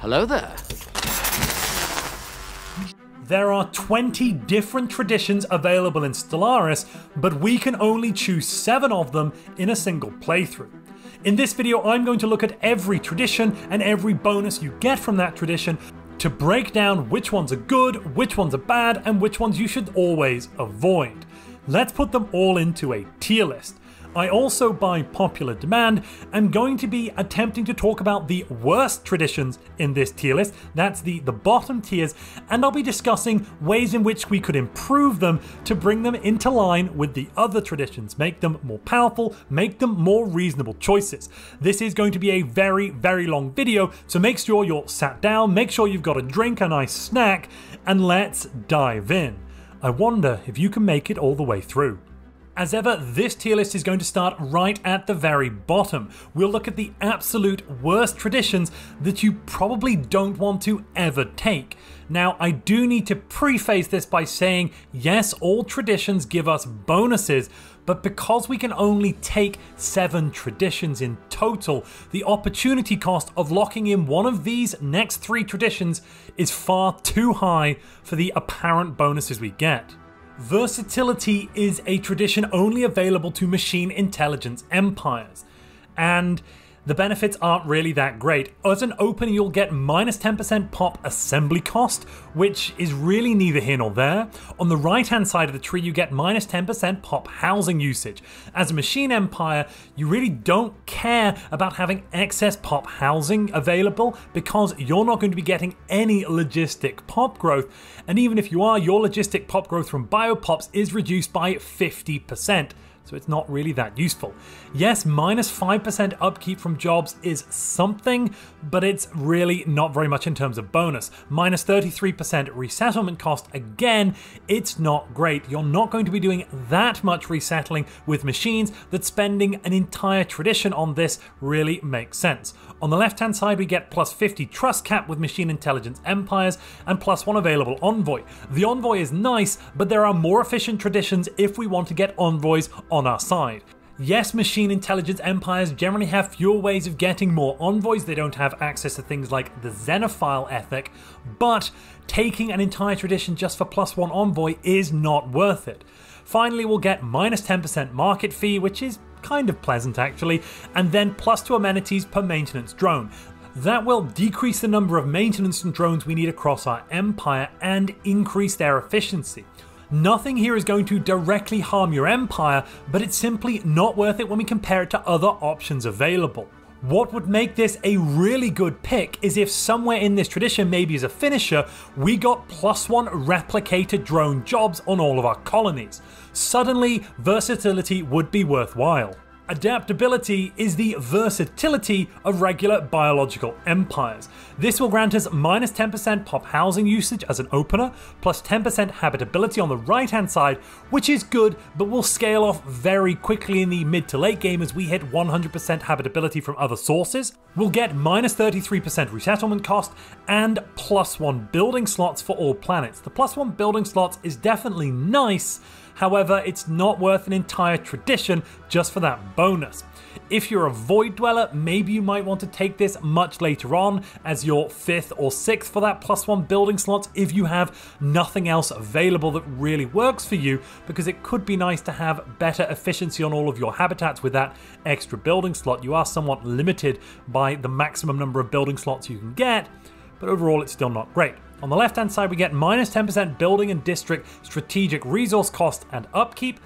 Hello there. There are 20 different traditions available in Stellaris, but we can only choose 7 of them in a single playthrough. In this video, I'm going to look at every tradition and every bonus you get from that tradition to break down which ones are good, which ones are bad, and which ones you should always avoid. Let's put them all into a tier list. I also, by popular demand, am going to be attempting to talk about the worst traditions in this tier list. That's the, the bottom tiers, and I'll be discussing ways in which we could improve them to bring them into line with the other traditions, make them more powerful, make them more reasonable choices. This is going to be a very, very long video, so make sure you're sat down, make sure you've got a drink, a nice snack, and let's dive in. I wonder if you can make it all the way through. As ever, this tier list is going to start right at the very bottom. We'll look at the absolute worst traditions that you probably don't want to ever take. Now, I do need to preface this by saying yes, all traditions give us bonuses, but because we can only take seven traditions in total, the opportunity cost of locking in one of these next three traditions is far too high for the apparent bonuses we get. Versatility is a tradition only available to machine intelligence empires, and the benefits aren't really that great. As an opener, you'll get minus 10% pop assembly cost, which is really neither here nor there. On the right hand side of the tree, you get minus 10% pop housing usage. As a machine empire, you really don't care about having excess pop housing available because you're not going to be getting any logistic pop growth. And even if you are, your logistic pop growth from biopops is reduced by 50% so it's not really that useful. Yes, minus 5% upkeep from jobs is something, but it's really not very much in terms of bonus. Minus 33% resettlement cost, again, it's not great. You're not going to be doing that much resettling with machines that spending an entire tradition on this really makes sense. On the left hand side, we get plus 50 trust cap with machine intelligence empires and plus one available envoy. The envoy is nice, but there are more efficient traditions if we want to get envoys on our side. Yes, machine intelligence empires generally have fewer ways of getting more envoys, they don't have access to things like the Xenophile ethic, but taking an entire tradition just for plus one envoy is not worth it. Finally, we'll get minus 10% market fee, which is kind of pleasant actually, and then plus two amenities per maintenance drone. That will decrease the number of maintenance and drones we need across our empire and increase their efficiency. Nothing here is going to directly harm your empire, but it's simply not worth it when we compare it to other options available. What would make this a really good pick is if somewhere in this tradition, maybe as a finisher, we got plus one replicator drone jobs on all of our colonies. Suddenly, versatility would be worthwhile. Adaptability is the versatility of regular biological empires. This will grant us minus 10% pop housing usage as an opener, plus 10% habitability on the right hand side, which is good, but will scale off very quickly in the mid to late game as we hit 100% habitability from other sources. We'll get minus 33% resettlement cost and plus 1 building slots for all planets. The plus 1 building slots is definitely nice However, it's not worth an entire tradition just for that bonus. If you're a Void Dweller, maybe you might want to take this much later on as your fifth or sixth for that plus one building slot if you have nothing else available that really works for you, because it could be nice to have better efficiency on all of your habitats with that extra building slot. You are somewhat limited by the maximum number of building slots you can get, but overall it's still not great. On the left hand side, we get minus 10% building and district strategic resource cost and upkeep,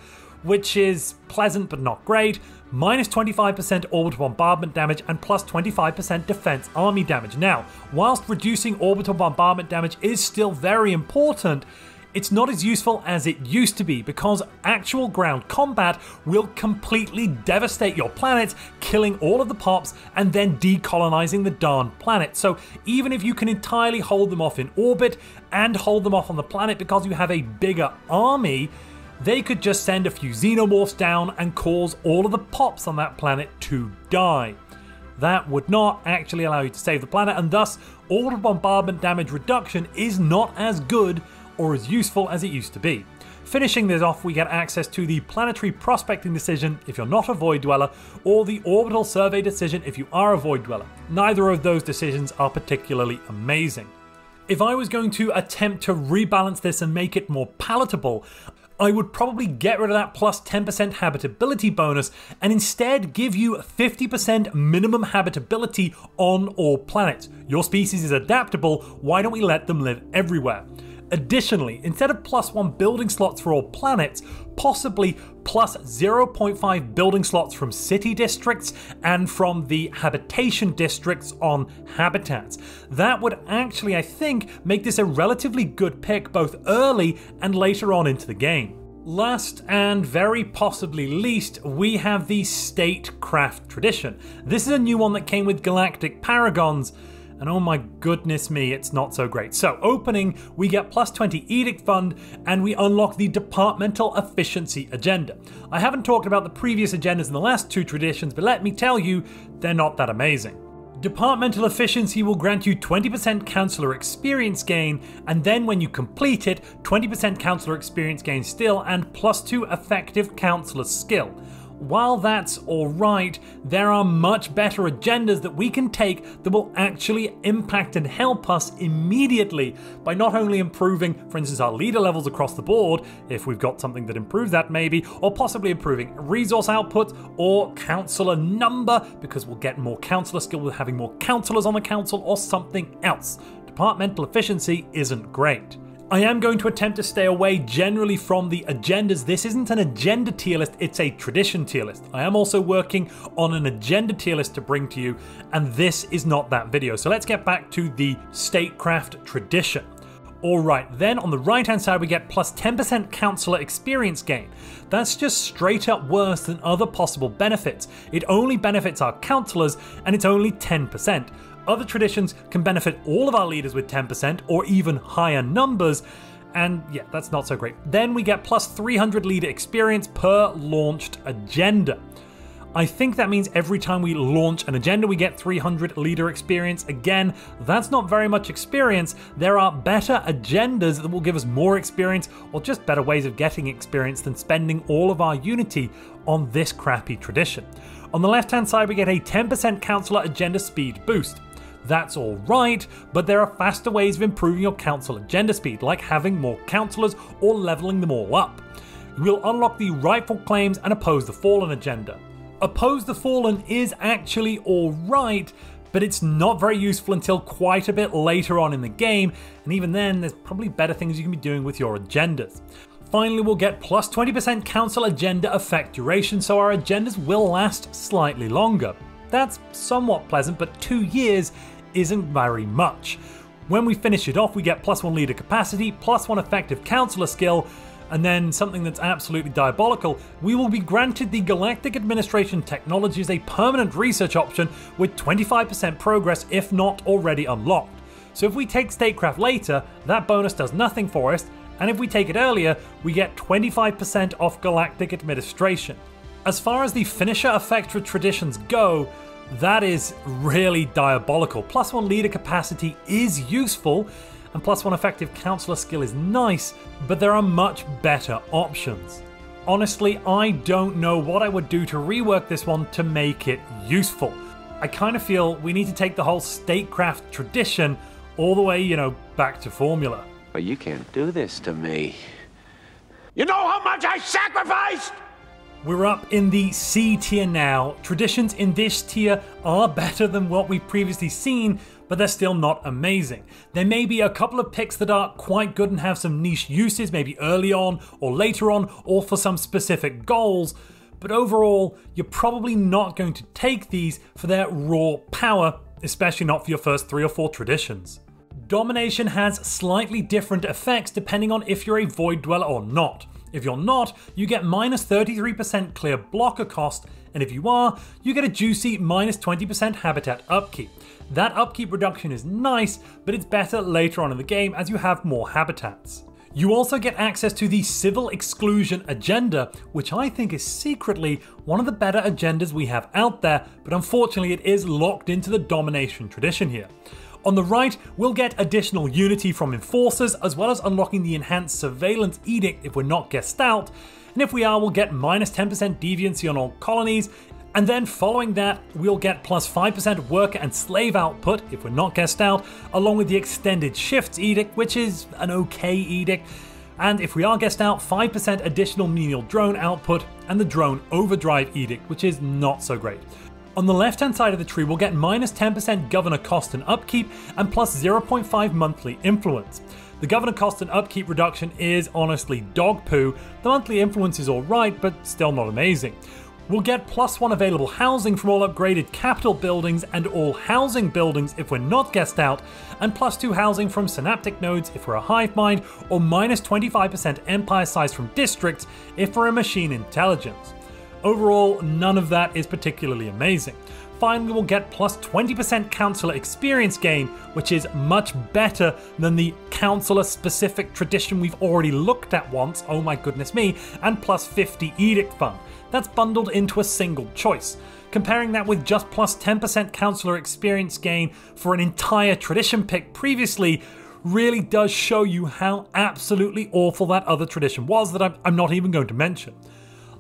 which is pleasant but not great. Minus 25% orbital bombardment damage and plus 25% defense army damage. Now, whilst reducing orbital bombardment damage is still very important, it's not as useful as it used to be because actual ground combat will completely devastate your planet, killing all of the pops and then decolonizing the darn planet. So even if you can entirely hold them off in orbit and hold them off on the planet because you have a bigger army, they could just send a few xenomorphs down and cause all of the pops on that planet to die. That would not actually allow you to save the planet, and thus, all the bombardment damage reduction is not as good or as useful as it used to be. finishing this off, we get access to the planetary prospecting decision if you're not a Void Dweller, or the orbital survey decision if you are a Void Dweller. Neither of those decisions are particularly amazing. If I was going to attempt to rebalance this and make it more palatable, I would probably get rid of that plus 10% habitability bonus and instead give you 50% minimum habitability on all planets. Your species is adaptable, why don't we let them live everywhere? Additionally, instead of plus one building slots for all planets, possibly plus 0.5 building slots from city districts and from the habitation districts on habitats. That would actually, I think, make this a relatively good pick both early and later on into the game. Last and very possibly least, we have the statecraft tradition. This is a new one that came with Galactic Paragons and oh my goodness me, it's not so great. So, opening, we get plus 20 Edict Fund, and we unlock the Departmental Efficiency Agenda. I haven't talked about the previous agendas in the last two traditions, but let me tell you, they're not that amazing. Departmental efficiency will grant you 20% counselor experience gain, and then when you complete it, 20% counselor experience gain still, and plus 2 effective counselor skill while that's alright, there are much better agendas that we can take that will actually impact and help us immediately by not only improving, for instance, our leader levels across the board, if we've got something that improves that maybe, or possibly improving resource output or counselor number, because we'll get more counselor skill with having more counselors on the council, or something else. Departmental efficiency isn't great. I am going to attempt to stay away generally from the agendas. This isn't an agenda tier list, it's a tradition tier list. I am also working on an agenda tier list to bring to you, and this is not that video. So let's get back to the statecraft tradition. Alright, then on the right hand side, we get plus 10% counselor experience gain. That's just straight up worse than other possible benefits. It only benefits our counselors, and it's only 10%. Other traditions can benefit all of our leaders with 10% or even higher numbers, and yeah, that's not so great. Then we get plus 300 leader experience per launched agenda. I think that means every time we launch an agenda, we get 300 leader experience. Again, that's not very much experience. There are better agendas that will give us more experience, or just better ways of getting experience than spending all of our Unity on this crappy tradition. On the left hand side, we get a 10% counselor agenda speed boost. That's alright, but there are faster ways of improving your council agenda speed, like having more councillors or leveling them all up. You will unlock the rightful claims and oppose the fallen agenda. Oppose the fallen is actually alright, but it's not very useful until quite a bit later on in the game, and even then, there's probably better things you can be doing with your agendas. Finally, we'll get plus 20% council agenda effect duration, so our agendas will last slightly longer. That's somewhat pleasant, but two years isn't very much. When we finish it off, we get plus one leader capacity, plus one effective counselor skill, and then something that's absolutely diabolical, we will be granted the Galactic Administration Technology as a permanent research option with 25% progress if not already unlocked. So if we take Statecraft later, that bonus does nothing for us, and if we take it earlier, we get 25% off Galactic Administration. As far as the finisher effect for traditions go, that is really diabolical. Plus one leader capacity is useful, and plus one effective counselor skill is nice, but there are much better options. Honestly, I don't know what I would do to rework this one to make it useful. I kind of feel we need to take the whole statecraft tradition all the way, you know, back to formula. But you can't do this to me. You know how much I sacrificed? We're up in the C tier now. Traditions in this tier are better than what we've previously seen, but they're still not amazing. There may be a couple of picks that are quite good and have some niche uses, maybe early on or later on, or for some specific goals, but overall, you're probably not going to take these for their raw power, especially not for your first three or four traditions. Domination has slightly different effects depending on if you're a Void Dweller or not. If you're not, you get minus 33% clear blocker cost, and if you are, you get a juicy minus 20% habitat upkeep. That upkeep reduction is nice, but it's better later on in the game as you have more habitats. You also get access to the Civil Exclusion Agenda, which I think is secretly one of the better agendas we have out there, but unfortunately it is locked into the domination tradition here. On the right, we'll get additional unity from enforcers, as well as unlocking the enhanced surveillance edict if we're not Gestalt, and if we are, we'll get minus 10% deviancy on all colonies, and then following that, we'll get plus 5% worker and slave output if we're not Gestalt, along with the extended shifts edict, which is an okay edict. And if we are Gestalt, 5% additional menial drone output, and the drone overdrive edict, which is not so great. On the left hand side of the tree, we'll get minus 10% governor cost and upkeep, and plus 0.5 monthly influence. The governor cost and upkeep reduction is honestly dog poo. The monthly influence is alright, but still not amazing. We'll get plus one available housing from all upgraded capital buildings and all housing buildings if we're not Gestalt, and plus two housing from synaptic nodes if we're a hive mind, or minus 25% empire size from districts if we're a machine intelligence. Overall, none of that is particularly amazing. Finally, we'll get plus 20% counselor experience gain, which is much better than the counselor specific tradition we've already looked at once, oh my goodness me, and plus 50 edict fund that's bundled into a single choice. Comparing that with just plus 10% counselor experience gain for an entire tradition pick previously really does show you how absolutely awful that other tradition was that I'm, I'm not even going to mention.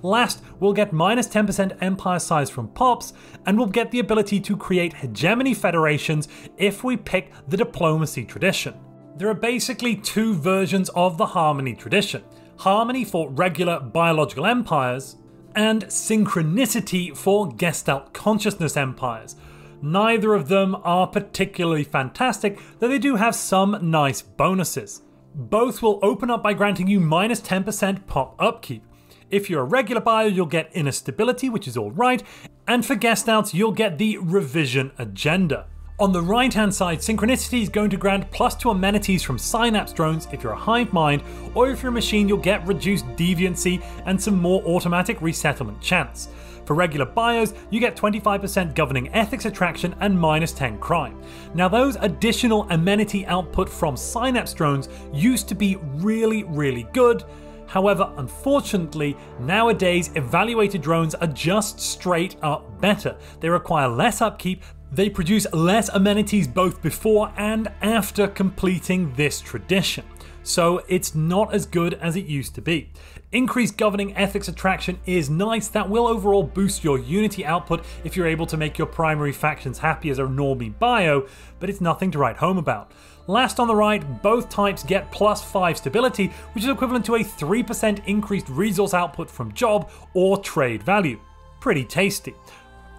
Last, we'll get minus 10% empire size from pops, and we'll get the ability to create hegemony federations if we pick the diplomacy tradition. There are basically two versions of the Harmony tradition. Harmony for regular biological empires, and Synchronicity for Gestalt Consciousness Empires. Neither of them are particularly fantastic, though they do have some nice bonuses. Both will open up by granting you minus 10% pop upkeep. If you're a regular bio, you'll get inner stability, which is alright, and for Gestalts, you'll get the revision agenda. On the right hand side, Synchronicity is going to grant plus 2 amenities from Synapse drones if you're a hive mind, or if you're a machine, you'll get reduced deviancy and some more automatic resettlement chance. For regular bios, you get 25% governing ethics attraction and minus 10 crime. Now, those additional amenity output from Synapse drones used to be really, really good. However, unfortunately, nowadays evaluated drones are just straight up better. They require less upkeep, they produce less amenities both before and after completing this tradition. So it's not as good as it used to be. Increased governing ethics attraction is nice, that will overall boost your Unity output if you're able to make your primary factions happy as a normie bio, but it's nothing to write home about. Last on the right, both types get plus 5 stability, which is equivalent to a 3% increased resource output from job or trade value. Pretty tasty.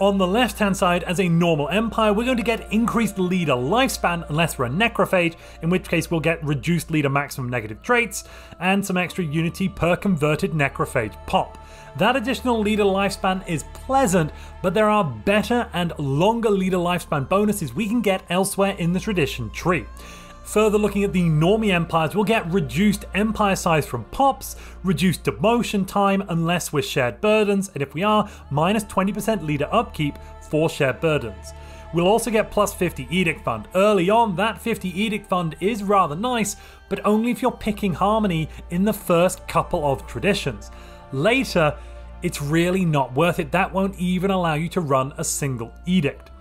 On the left hand side, as a normal empire, we're going to get increased leader lifespan unless we're a necrophage, in which case we'll get reduced leader maximum negative traits, and some extra unity per converted necrophage pop. That additional leader lifespan is pleasant, but there are better and longer leader lifespan bonuses we can get elsewhere in the tradition tree. Further looking at the normie empires, we'll get reduced empire size from pops, reduced demotion time unless we're shared burdens, and if we are, minus 20% leader upkeep for shared burdens. We'll also get plus 50 Edict Fund. Early on, that 50 Edict Fund is rather nice, but only if you're picking Harmony in the first couple of traditions. Later, it's really not worth it. That won't even allow you to run a single Edict.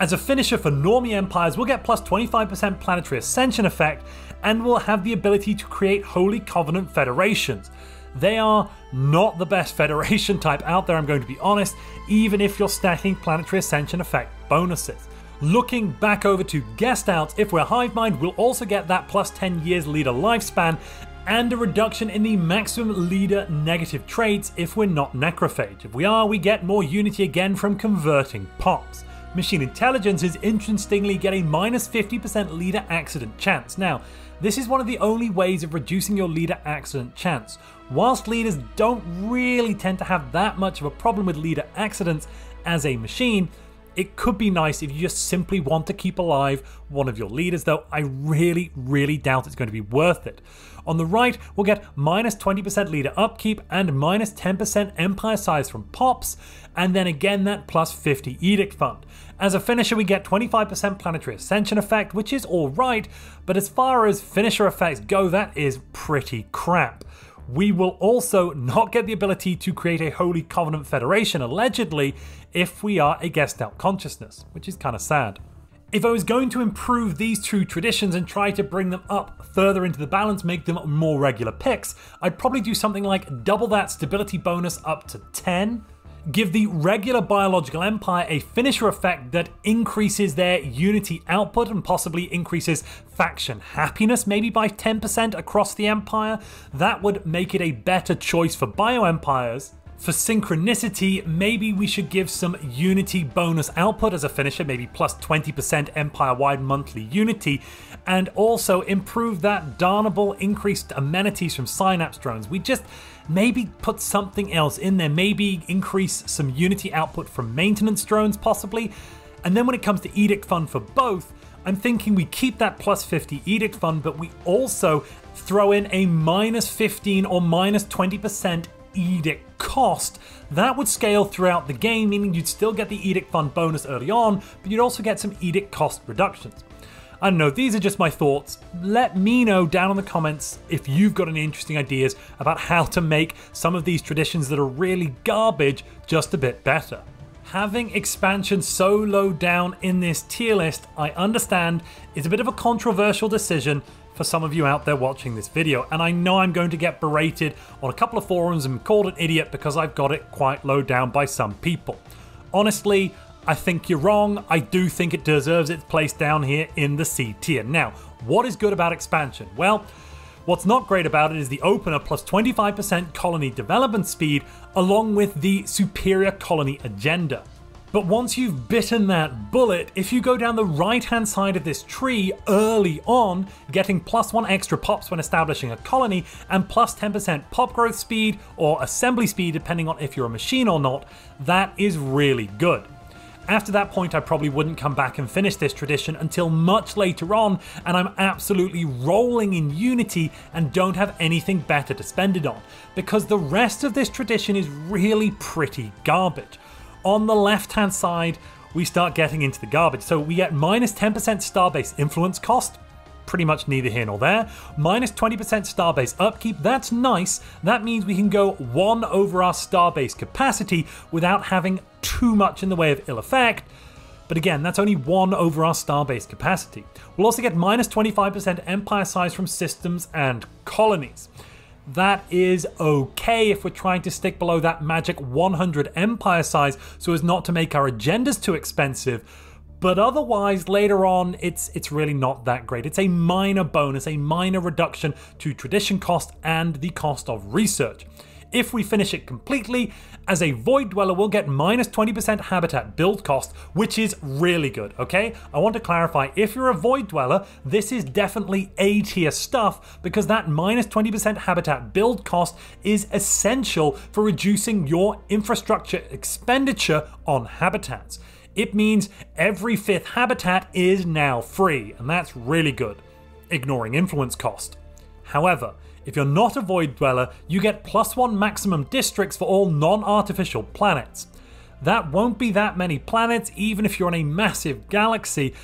As a finisher for Normie Empires, we'll get plus 25% Planetary Ascension effect, and we'll have the ability to create Holy Covenant Federations. They are not the best Federation type out there, I'm going to be honest, even if you're stacking Planetary Ascension effect bonuses. Looking back over to Gestalt, if we're Hive Mind, we'll also get that plus 10 years leader lifespan and a reduction in the maximum leader negative traits if we're not Necrophage. If we are, we get more unity again from converting pops. Machine Intelligence is interestingly getting minus 50% leader accident chance. Now, this is one of the only ways of reducing your leader accident chance. Whilst leaders don't really tend to have that much of a problem with leader accidents as a machine, it could be nice if you just simply want to keep alive one of your leaders, though I really, really doubt it's going to be worth it. On the right, we'll get minus 20% leader upkeep and minus 10% empire size from pops, and then again that plus 50 edict fund. As a finisher, we get 25% planetary ascension effect, which is alright, but as far as finisher effects go, that is pretty crap. We will also not get the ability to create a Holy Covenant Federation, allegedly, if we are a Gestalt consciousness, which is kind of sad. If I was going to improve these two traditions and try to bring them up further into the balance, make them more regular picks, I'd probably do something like double that stability bonus up to 10, give the regular biological empire a finisher effect that increases their unity output and possibly increases faction happiness, maybe by 10% across the empire. That would make it a better choice for bio empires. For synchronicity, maybe we should give some Unity bonus output as a finisher, maybe plus 20% Empire wide monthly Unity, and also improve that darnable increased amenities from Synapse drones. We just maybe put something else in there, maybe increase some Unity output from maintenance drones, possibly. And then when it comes to Edict Fund for both, I'm thinking we keep that plus 50 Edict Fund, but we also throw in a minus 15 or minus 20% edict cost, that would scale throughout the game, meaning you'd still get the edict fund bonus early on, but you'd also get some edict cost reductions. I don't know, these are just my thoughts. Let me know down in the comments if you've got any interesting ideas about how to make some of these traditions that are really garbage just a bit better. Having expansion so low down in this tier list, I understand, is a bit of a controversial decision, for some of you out there watching this video. And I know I'm going to get berated on a couple of forums and called an idiot because I've got it quite low down by some people. Honestly, I think you're wrong. I do think it deserves its place down here in the C tier. Now, what is good about expansion? Well, What's not great about it is the opener plus 25% colony development speed, along with the superior colony agenda. But once you've bitten that bullet, if you go down the right hand side of this tree early on, getting plus one extra pops when establishing a colony and plus 10% pop growth speed or assembly speed, depending on if you're a machine or not, that is really good. After that point, I probably wouldn't come back and finish this tradition until much later on, and I'm absolutely rolling in Unity and don't have anything better to spend it on, because the rest of this tradition is really pretty garbage on the left hand side, we start getting into the garbage. So we get minus 10% starbase influence cost, pretty much neither here nor there. Minus 20% starbase upkeep, that's nice. That means we can go one over our starbase capacity without having too much in the way of ill effect. But again, that's only one over our starbase capacity. We'll also get minus 25% empire size from systems and colonies that is okay if we're trying to stick below that magic 100 empire size so as not to make our agendas too expensive. But otherwise, later on, it's it's really not that great. It's a minor bonus, a minor reduction to tradition cost and the cost of research. If we finish it completely, as a Void Dweller, we'll get minus 20% habitat build cost, which is really good, okay? I want to clarify, if you're a Void Dweller, this is definitely A tier stuff because that minus 20% habitat build cost is essential for reducing your infrastructure expenditure on habitats. It means every fifth habitat is now free, and that's really good, ignoring influence cost. However, if you're not a Void Dweller, you get plus one maximum districts for all non artificial planets. That won't be that many planets, even if you're in a massive galaxy.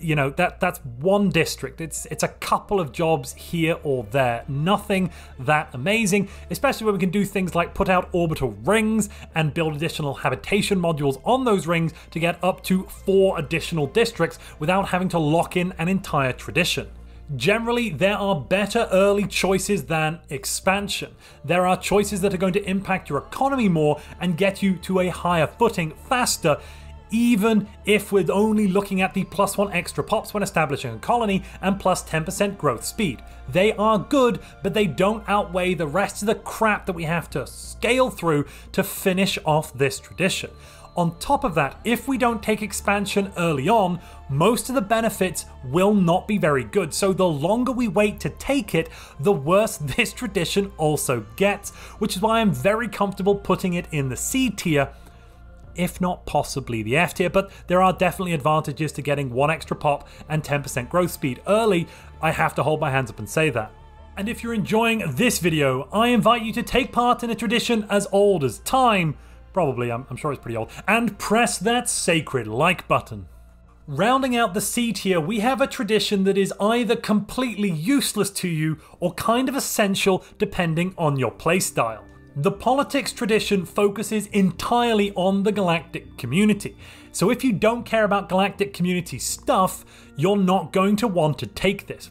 You know that that's one district. It's it's a couple of jobs here or there. Nothing that amazing, especially when we can do things like put out orbital rings and build additional habitation modules on those rings to get up to four additional districts without having to lock in an entire tradition. Generally, there are better early choices than expansion. There are choices that are going to impact your economy more and get you to a higher footing faster, even if we're only looking at the plus one extra pops when establishing a colony and plus 10% growth speed. They are good, but they don't outweigh the rest of the crap that we have to scale through to finish off this tradition. On top of that, if we don't take expansion early on, most of the benefits will not be very good. So the longer we wait to take it, the worse this tradition also gets, which is why I'm very comfortable putting it in the C tier if not possibly the F tier, but there are definitely advantages to getting one extra pop and 10% growth speed early. I have to hold my hands up and say that. And if you're enjoying this video, I invite you to take part in a tradition as old as time, Probably, I'm, I'm sure it's pretty old. And press that sacred like button. Rounding out the C tier, we have a tradition that is either completely useless to you or kind of essential depending on your playstyle. The politics tradition focuses entirely on the galactic community. So if you don't care about galactic community stuff, you're not going to want to take this.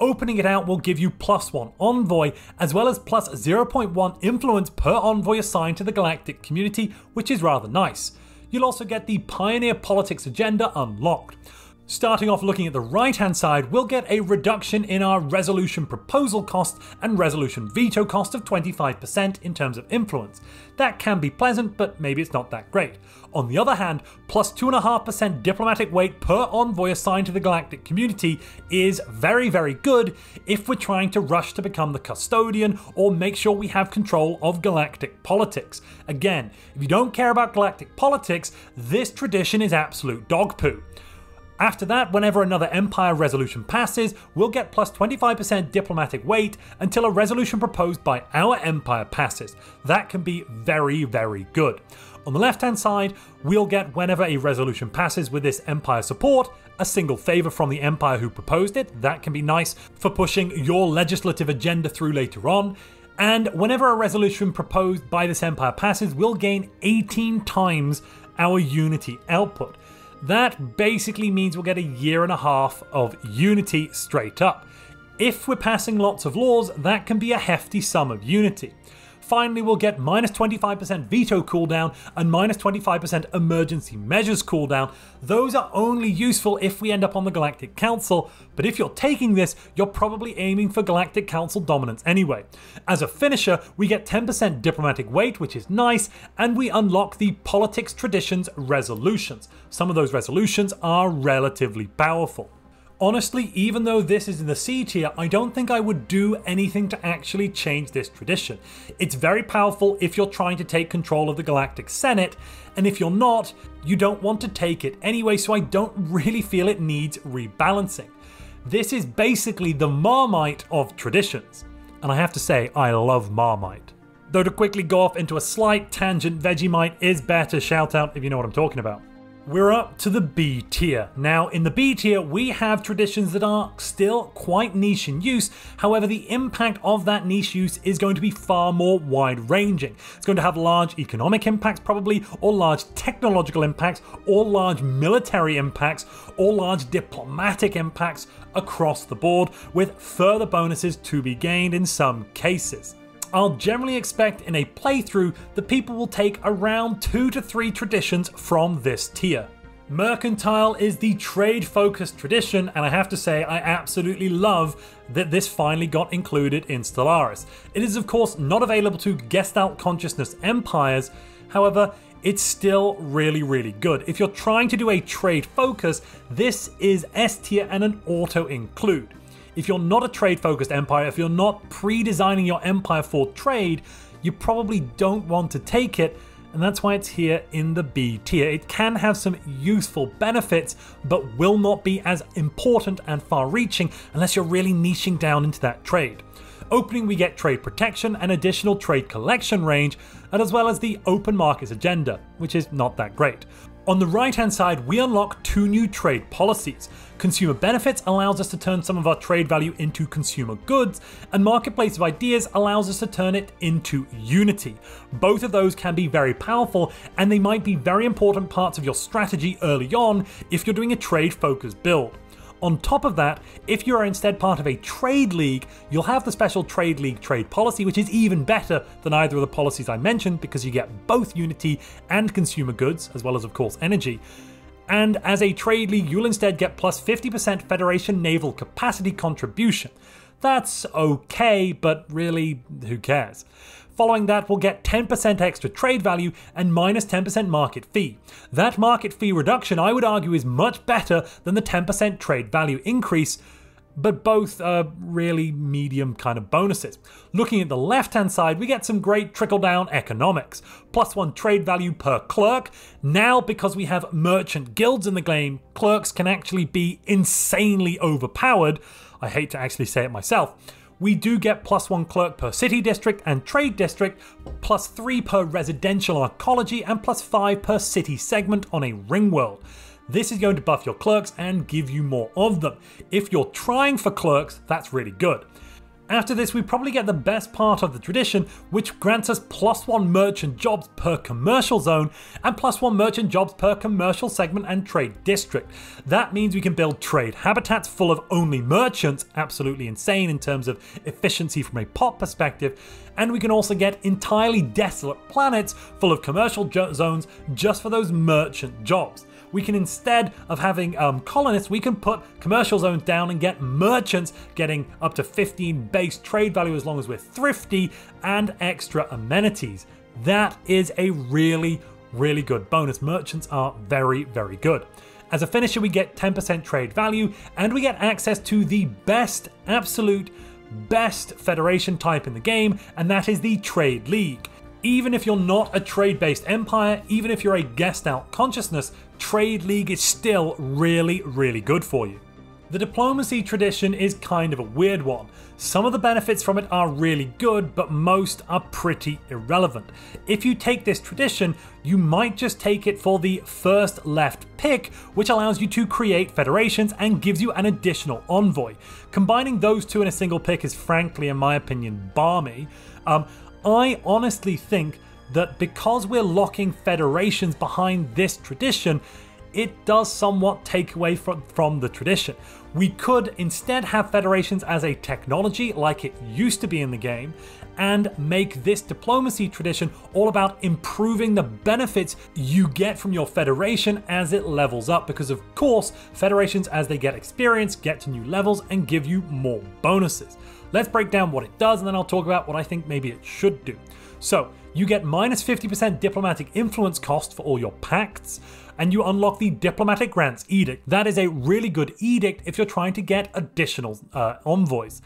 Opening it out will give you plus 1 envoy, as well as plus 0.1 influence per envoy assigned to the galactic community, which is rather nice. You'll also get the Pioneer Politics agenda unlocked. Starting off looking at the right hand side, we'll get a reduction in our resolution proposal cost and resolution veto cost of 25% in terms of influence. That can be pleasant, but maybe it's not that great. On the other hand, plus 2.5% diplomatic weight per envoy assigned to the galactic community is very, very good if we're trying to rush to become the custodian or make sure we have control of galactic politics. Again, if you don't care about galactic politics, this tradition is absolute dog poo. After that, whenever another Empire resolution passes, we'll get plus 25% diplomatic weight until a resolution proposed by our Empire passes. That can be very, very good. On the left hand side, we'll get whenever a resolution passes with this Empire support, a single favour from the Empire who proposed it. That can be nice for pushing your legislative agenda through later on. And whenever a resolution proposed by this Empire passes, we'll gain 18 times our Unity output. That basically means we'll get a year and a half of Unity straight up. If we're passing lots of laws, that can be a hefty sum of Unity. Finally, we'll get minus 25% veto cooldown and minus 25% emergency measures cooldown. Those are only useful if we end up on the Galactic Council, but if you're taking this, you're probably aiming for Galactic Council dominance anyway. As a finisher, we get 10% diplomatic weight, which is nice, and we unlock the Politics Traditions resolutions. Some of those resolutions are relatively powerful. Honestly, even though this is in the C tier, I don't think I would do anything to actually change this tradition. It's very powerful if you're trying to take control of the Galactic Senate, and if you're not, you don't want to take it anyway, so I don't really feel it needs rebalancing. This is basically the Marmite of traditions, and I have to say, I love Marmite. Though to quickly go off into a slight tangent, Vegemite is better, shout out if you know what I'm talking about we're up to the B tier. Now, in the B tier, we have traditions that are still quite niche in use. However, the impact of that niche use is going to be far more wide ranging. It's going to have large economic impacts, probably, or large technological impacts, or large military impacts, or large diplomatic impacts across the board, with further bonuses to be gained in some cases. I'll generally expect in a playthrough that people will take around 2 to 3 traditions from this tier. Mercantile is the trade focused tradition, and I have to say, I absolutely love that this finally got included in Stellaris. It is, of course, not available to Gestalt Consciousness empires, however, it's still really, really good. If you're trying to do a trade focus, this is S tier and an auto include if you're not a trade focused empire, if you're not pre designing your empire for trade, you probably don't want to take it. And that's why it's here in the B tier. It can have some useful benefits, but will not be as important and far reaching unless you're really niching down into that trade. Opening, we get trade protection and additional trade collection range, and as well as the open markets agenda, which is not that great. On the right hand side, we unlock two new trade policies. Consumer benefits allows us to turn some of our trade value into consumer goods, and marketplace of ideas allows us to turn it into unity. Both of those can be very powerful, and they might be very important parts of your strategy early on if you're doing a trade focused build. On top of that, if you are instead part of a trade league, you'll have the special trade league trade policy, which is even better than either of the policies I mentioned because you get both Unity and consumer goods, as well as, of course, energy and as a trade league, you'll instead get plus 50% Federation naval capacity contribution. That's okay, but really, who cares? Following that, we'll get 10% extra trade value and minus 10% market fee. That market fee reduction, I would argue, is much better than the 10% trade value increase, but both are really medium kind of bonuses. Looking at the left hand side, we get some great trickle down economics. Plus one trade value per clerk. Now, because we have merchant guilds in the game, clerks can actually be insanely overpowered. I hate to actually say it myself. We do get plus one clerk per city district and trade district, plus three per residential arcology, and plus five per city segment on a ring world. This is going to buff your clerks and give you more of them. If you're trying for clerks, that's really good. After this, we probably get the best part of the tradition, which grants us plus one merchant jobs per commercial zone and plus one merchant jobs per commercial segment and trade district. That means we can build trade habitats full of only merchants, absolutely insane in terms of efficiency from a pot perspective, and we can also get entirely desolate planets full of commercial zones just for those merchant jobs we can instead of having um, colonists, we can put commercial zones down and get merchants getting up to 15 base trade value as long as we're thrifty and extra amenities. That is a really, really good bonus. Merchants are very, very good. As a finisher, we get 10% trade value and we get access to the best, absolute best federation type in the game, and that is the Trade League. Even if you're not a trade based empire, even if you're a Gestalt consciousness, Trade League is still really, really good for you. The diplomacy tradition is kind of a weird one. Some of the benefits from it are really good, but most are pretty irrelevant. If you take this tradition, you might just take it for the first left pick, which allows you to create federations and gives you an additional envoy. Combining those two in a single pick is frankly, in my opinion, balmy. Um, I honestly think that because we're locking federations behind this tradition, it does somewhat take away from, from the tradition. We could instead have federations as a technology like it used to be in the game and make this diplomacy tradition all about improving the benefits you get from your federation as it levels up because of course federations as they get experience get to new levels and give you more bonuses. Let's break down what it does and then I'll talk about what I think maybe it should do. So, you get minus 50% diplomatic influence cost for all your pacts, and you unlock the Diplomatic Grants Edict. That is a really good edict if you're trying to get additional uh, envoys.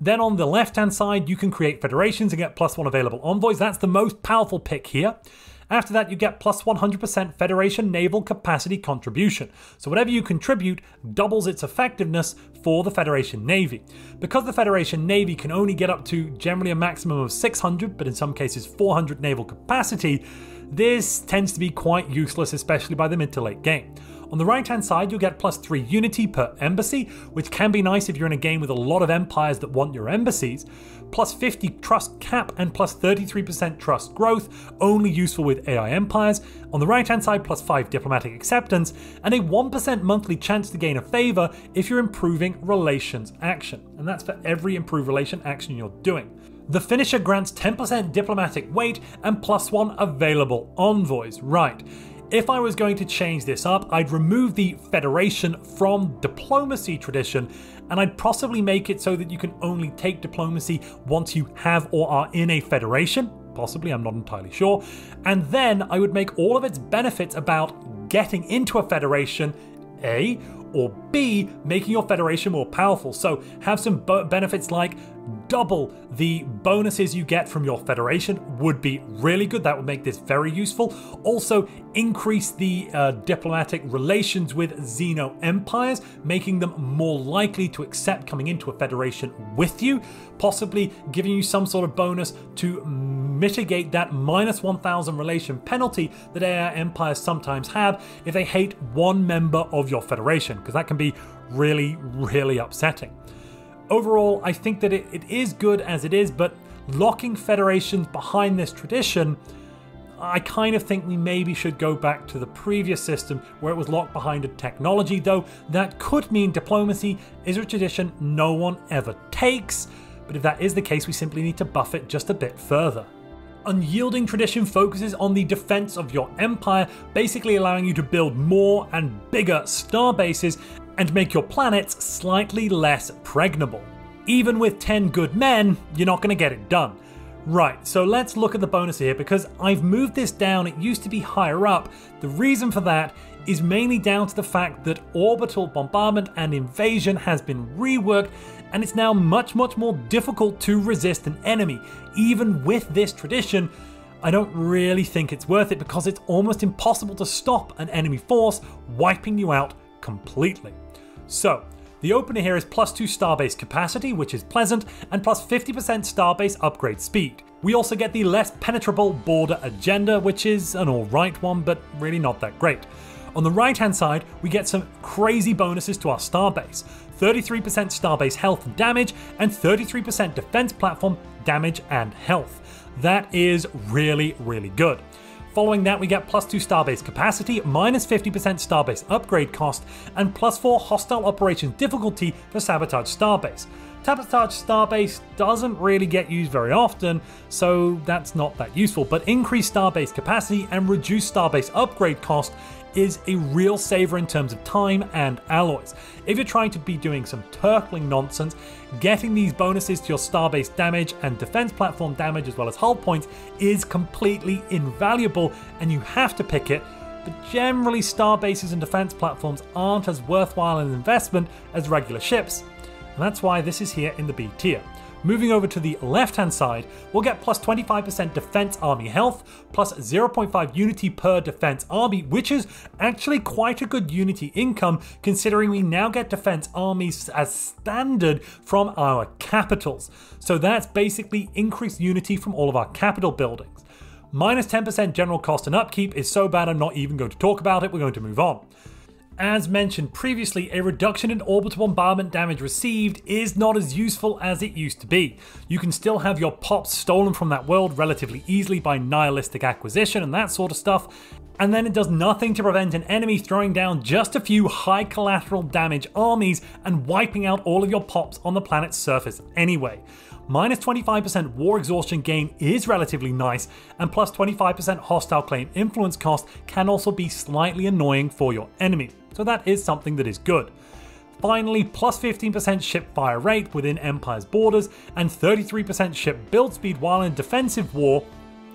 Then on the left hand side, you can create federations and get plus one available envoys. That's the most powerful pick here. After that, you get plus 100% Federation naval capacity contribution. So whatever you contribute doubles its effectiveness for the Federation Navy. Because the Federation Navy can only get up to generally a maximum of 600, but in some cases 400 naval capacity, this tends to be quite useless, especially by the mid to late game. On the right hand side, you'll get plus 3 unity per embassy, which can be nice if you're in a game with a lot of empires that want your embassies, plus 50 trust cap and plus 33% trust growth, only useful with AI empires. On the right hand side, plus 5 diplomatic acceptance, and a 1% monthly chance to gain a favour if you're improving relations action. And that's for every improved relation action you're doing. The finisher grants 10% diplomatic weight and plus 1 available envoys. Right. If I was going to change this up, I'd remove the Federation from diplomacy tradition and I'd possibly make it so that you can only take diplomacy once you have or are in a Federation. Possibly, I'm not entirely sure. And then I would make all of its benefits about getting into a Federation A, or B, making your Federation more powerful. So have some benefits like double the bonuses you get from your federation would be really good. That would make this very useful. Also, increase the uh, diplomatic relations with Xeno empires, making them more likely to accept coming into a federation with you, possibly giving you some sort of bonus to mitigate that minus 1000 relation penalty that AI empires sometimes have if they hate one member of your federation, because that can be really, really upsetting. Overall, I think that it, it is good as it is, but locking federations behind this tradition, I kind of think we maybe should go back to the previous system where it was locked behind a technology, though that could mean diplomacy is a tradition no one ever takes. But if that is the case, we simply need to buff it just a bit further. Unyielding Tradition focuses on the defense of your empire, basically allowing you to build more and bigger star bases and make your planets slightly less pregnable. Even with 10 good men, you're not going to get it done. Right, so let's look at the bonus here because I've moved this down, it used to be higher up. The reason for that is mainly down to the fact that orbital bombardment and invasion has been reworked and it's now much, much more difficult to resist an enemy. Even with this tradition, I don't really think it's worth it because it's almost impossible to stop an enemy force wiping you out completely. So, the opener here is plus 2 starbase capacity, which is pleasant, and plus 50% starbase upgrade speed. We also get the less penetrable border agenda, which is an alright one, but really not that great. On the right hand side, we get some crazy bonuses to our starbase 33% starbase health and damage, and 33% defense platform damage and health. That is really, really good. Following that, we get plus 2 starbase capacity, minus 50% starbase upgrade cost, and plus 4 hostile operations difficulty for sabotage starbase. Sabotage Starbase doesn't really get used very often, so that's not that useful, but increased Starbase capacity and reduced Starbase upgrade cost is a real saver in terms of time and alloys. If you're trying to be doing some turtling nonsense, getting these bonuses to your starbase damage and defense platform damage as well as hull points is completely invaluable and you have to pick it. But generally, starbases and defense platforms aren't as worthwhile an investment as regular ships, and that's why this is here in the B tier. Moving over to the left hand side, we'll get plus 25% defense army health, plus 0.5 unity per defense army, which is actually quite a good unity income considering we now get defense armies as standard from our capitals. So that's basically increased unity from all of our capital buildings. Minus 10% general cost and upkeep is so bad I'm not even going to talk about it, we're going to move on. As mentioned previously, a reduction in orbital bombardment damage received is not as useful as it used to be. You can still have your pops stolen from that world relatively easily by nihilistic acquisition and that sort of stuff, and then it does nothing to prevent an enemy throwing down just a few high collateral damage armies and wiping out all of your pops on the planet's surface anyway. Minus 25% war exhaustion gain is relatively nice, and plus 25% hostile claim influence cost can also be slightly annoying for your enemy so that is something that is good. Finally, plus 15% ship fire rate within Empire's borders and 33% ship build speed while in defensive war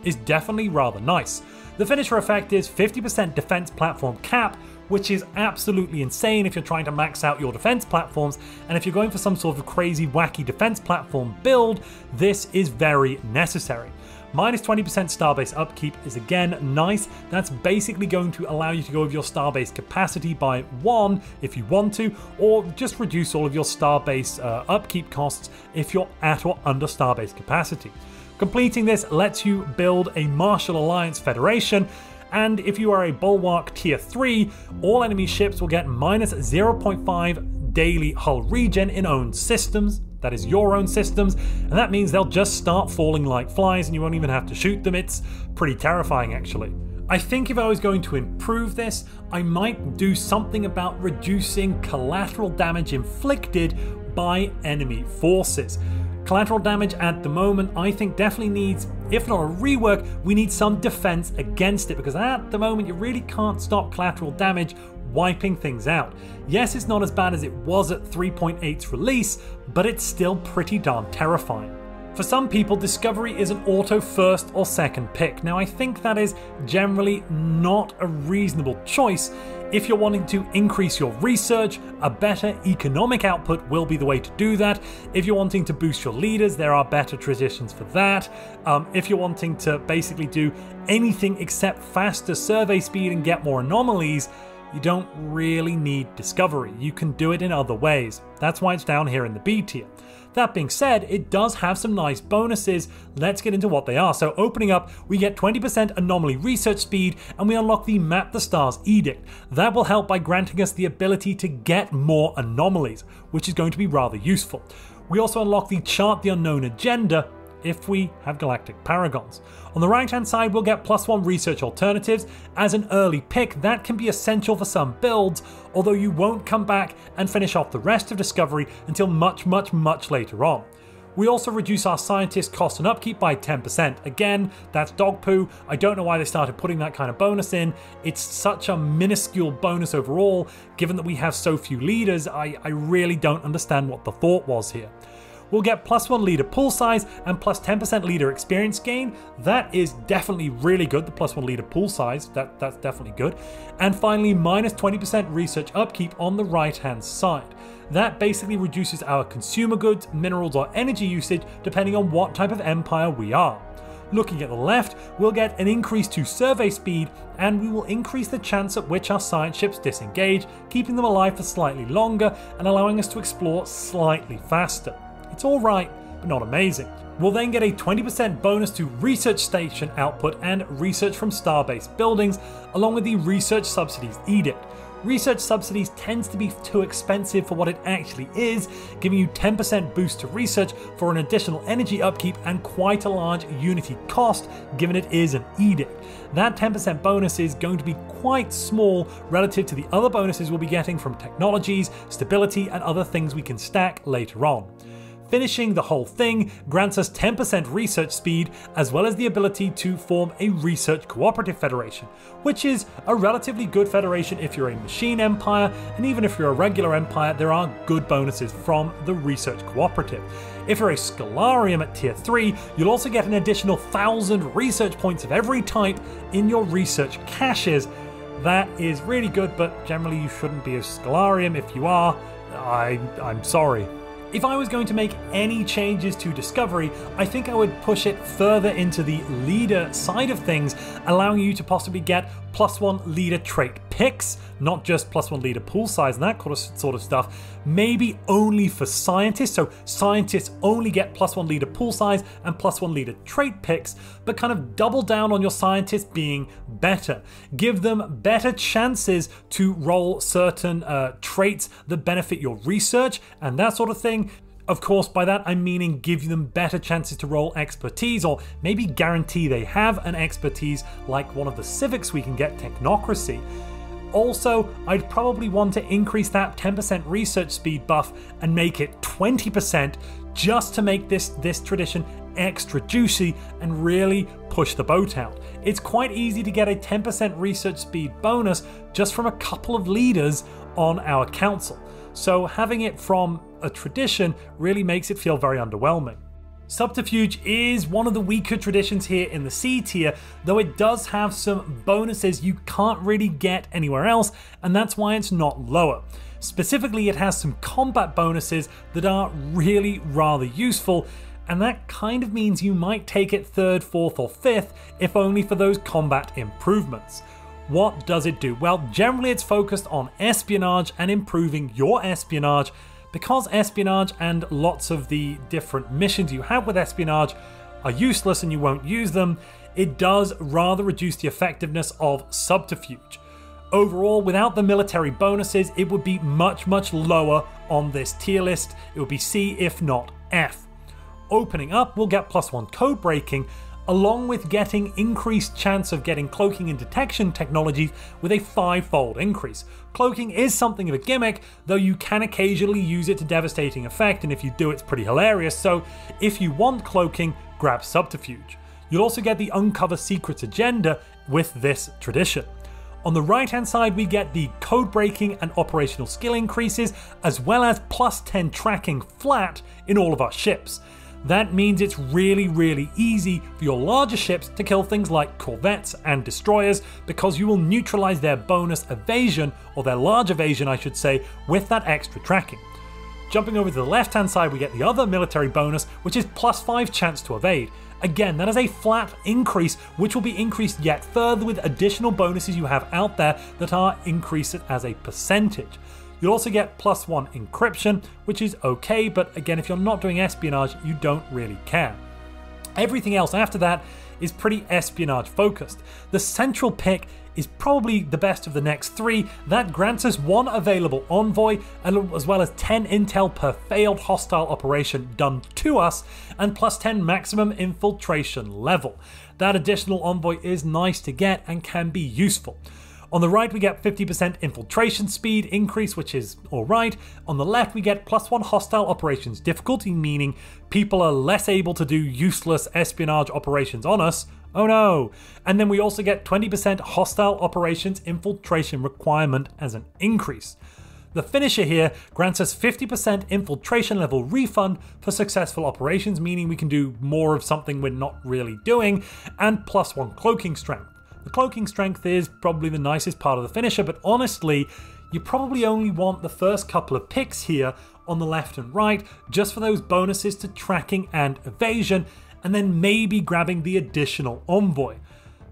is definitely rather nice. The finisher effect is 50% defense platform cap, which is absolutely insane if you're trying to max out your defense platforms, and if you're going for some sort of crazy wacky defense platform build, this is very necessary. Minus 20% starbase upkeep is again nice. That's basically going to allow you to go with your starbase capacity by one if you want to, or just reduce all of your starbase uh, upkeep costs if you're at or under starbase capacity. Completing this lets you build a Martial Alliance Federation, and if you are a Bulwark Tier 3, all enemy ships will get minus 0.5 daily hull regen in owned systems, that is your own systems, and that means they'll just start falling like flies and you won't even have to shoot them. It's pretty terrifying, actually. I think if I was going to improve this, I might do something about reducing collateral damage inflicted by enemy forces. Collateral damage at the moment, I think, definitely needs, if not a rework, we need some defense against it because at the moment you really can't stop collateral damage wiping things out. Yes, it's not as bad as it was at 3.8's release, but it's still pretty darn terrifying. For some people, Discovery is an auto first or second pick. Now, I think that is generally not a reasonable choice. If you're wanting to increase your research, a better economic output will be the way to do that. If you're wanting to boost your leaders, there are better traditions for that. Um, if you're wanting to basically do anything except faster survey speed and get more anomalies, you don't really need discovery. You can do it in other ways. That's why it's down here in the B tier. That being said, it does have some nice bonuses. Let's get into what they are. So, opening up, we get 20% anomaly research speed and we unlock the Map the Stars Edict. That will help by granting us the ability to get more anomalies, which is going to be rather useful. We also unlock the Chart the Unknown agenda, if we have galactic paragons. On the right hand side, we'll get plus one research alternatives. As an early pick, that can be essential for some builds, although you won't come back and finish off the rest of Discovery until much, much, much later on. We also reduce our scientist cost and upkeep by 10%. Again, that's dog poo. I don't know why they started putting that kind of bonus in. It's such a minuscule bonus overall. Given that we have so few leaders, I, I really don't understand what the thought was here we'll get plus one leader pool size and plus 10% leader experience gain. That is definitely really good, the plus one leader pool size, that, that's definitely good. And finally, minus 20% research upkeep on the right hand side. That basically reduces our consumer goods, minerals, or energy usage depending on what type of empire we are. Looking at the left, we'll get an increase to survey speed, and we will increase the chance at which our science ships disengage, keeping them alive for slightly longer and allowing us to explore slightly faster. It's alright, but not amazing. We'll then get a 20% bonus to research station output and research from star-based buildings, along with the research subsidies edict. Research subsidies tends to be too expensive for what it actually is, giving you 10% boost to research for an additional energy upkeep and quite a large Unity cost, given it is an edict. That 10% bonus is going to be quite small relative to the other bonuses we'll be getting from technologies, stability, and other things we can stack later on. Finishing the whole thing grants us 10% research speed, as well as the ability to form a research cooperative federation, which is a relatively good federation if you're a machine empire, and even if you're a regular empire, there are good bonuses from the research cooperative. If you're a Scholarium at tier 3, you'll also get an additional 1000 research points of every type in your research caches. That is really good, but generally you shouldn't be a Scholarium. If you are, I, I'm sorry. If I was going to make any changes to Discovery, I think I would push it further into the leader side of things, allowing you to possibly get plus one leader trait picks, not just plus one leader pool size and that sort of stuff. Maybe only for scientists, so scientists only get plus one leader pool size and plus one leader trait picks, but kind of double down on your scientists being better. Give them better chances to roll certain uh, traits that benefit your research and that sort of thing. Of course, by that I'm meaning give them better chances to roll expertise, or maybe guarantee they have an expertise like one of the civics we can get, technocracy. Also, I'd probably want to increase that 10% research speed buff and make it 20% just to make this, this tradition extra juicy and really push the boat out. It's quite easy to get a 10% research speed bonus just from a couple of leaders on our council. So having it from a tradition really makes it feel very underwhelming. Subterfuge is one of the weaker traditions here in the C tier, though it does have some bonuses you can't really get anywhere else, and that's why it's not lower. Specifically, it has some combat bonuses that are really rather useful, and that kind of means you might take it third, fourth, or fifth, if only for those combat improvements. What does it do? Well, generally it's focused on espionage and improving your espionage, because espionage and lots of the different missions you have with espionage are useless and you won't use them, it does rather reduce the effectiveness of subterfuge. Overall, without the military bonuses, it would be much, much lower on this tier list. It would be C, if not F. Opening up, we'll get plus one code breaking, along with getting increased chance of getting cloaking and detection technologies with a five-fold increase. Cloaking is something of a gimmick, though you can occasionally use it to devastating effect, and if you do, it's pretty hilarious, so if you want cloaking, grab Subterfuge. You'll also get the Uncover Secrets agenda with this tradition. On the right hand side, we get the code breaking and operational skill increases, as well as plus 10 tracking flat in all of our ships. That means it's really, really easy for your larger ships to kill things like corvettes and destroyers because you will neutralize their bonus evasion, or their large evasion, I should say, with that extra tracking. Jumping over to the left hand side, we get the other military bonus, which is plus 5 chance to evade. Again, that is a flat increase, which will be increased yet further with additional bonuses you have out there that are increased as a percentage. You'll also get plus one encryption, which is okay, but again, if you're not doing espionage, you don't really care. Everything else after that is pretty espionage focused. The central pick is probably the best of the next three. That grants us one available envoy, as well as 10 intel per failed hostile operation done to us, and plus 10 maximum infiltration level. That additional envoy is nice to get and can be useful. On the right, we get 50% infiltration speed increase, which is alright. On the left, we get plus one hostile operations difficulty, meaning people are less able to do useless espionage operations on us. Oh no! And then we also get 20% hostile operations infiltration requirement as an increase. The finisher here grants us 50% infiltration level refund for successful operations, meaning we can do more of something we're not really doing, and plus one cloaking strength. The cloaking strength is probably the nicest part of the finisher, but honestly, you probably only want the first couple of picks here on the left and right, just for those bonuses to tracking and evasion, and then maybe grabbing the additional envoy.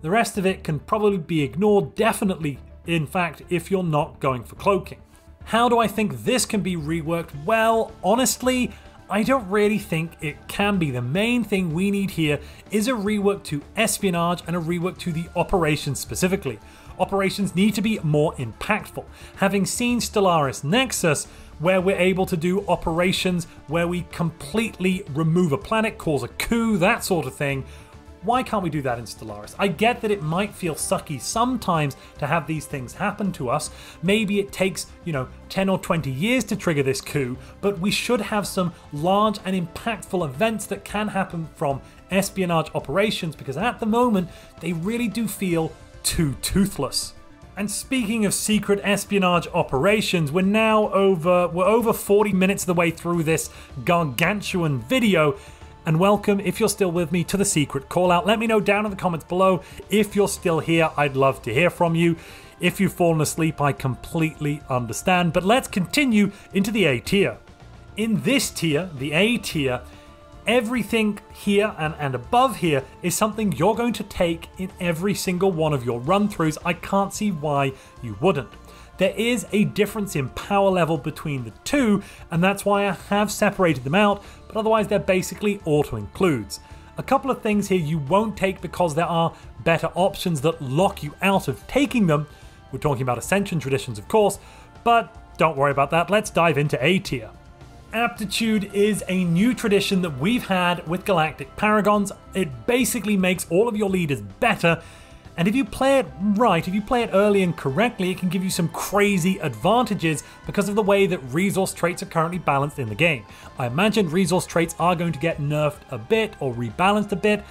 The rest of it can probably be ignored, definitely, in fact, if you're not going for cloaking. How do I think this can be reworked? Well, honestly, I don't really think it can be. The main thing we need here is a rework to espionage and a rework to the operations specifically. Operations need to be more impactful. Having seen Stellaris Nexus, where we're able to do operations where we completely remove a planet, cause a coup, that sort of thing, why can't we do that in Stellaris? I get that it might feel sucky sometimes to have these things happen to us. Maybe it takes, you know, 10 or 20 years to trigger this coup, but we should have some large and impactful events that can happen from espionage operations because at the moment they really do feel too toothless. And speaking of secret espionage operations, we're now over we're over 40 minutes of the way through this gargantuan video and welcome, if you're still with me, to the secret call out. Let me know down in the comments below if you're still here. I'd love to hear from you. If you've fallen asleep, I completely understand. But let's continue into the A tier. In this tier, the A tier, everything here and, and above here is something you're going to take in every single one of your run throughs. I can't see why you wouldn't. There is a difference in power level between the two, and that's why I have separated them out, but otherwise they're basically auto includes. A couple of things here you won't take because there are better options that lock you out of taking them. We're talking about Ascension traditions, of course, but don't worry about that. Let's dive into A tier. Aptitude is a new tradition that we've had with Galactic Paragons. It basically makes all of your leaders better and if you play it right, if you play it early and correctly, it can give you some crazy advantages because of the way that resource traits are currently balanced in the game. I imagine resource traits are going to get nerfed a bit or rebalanced a bit,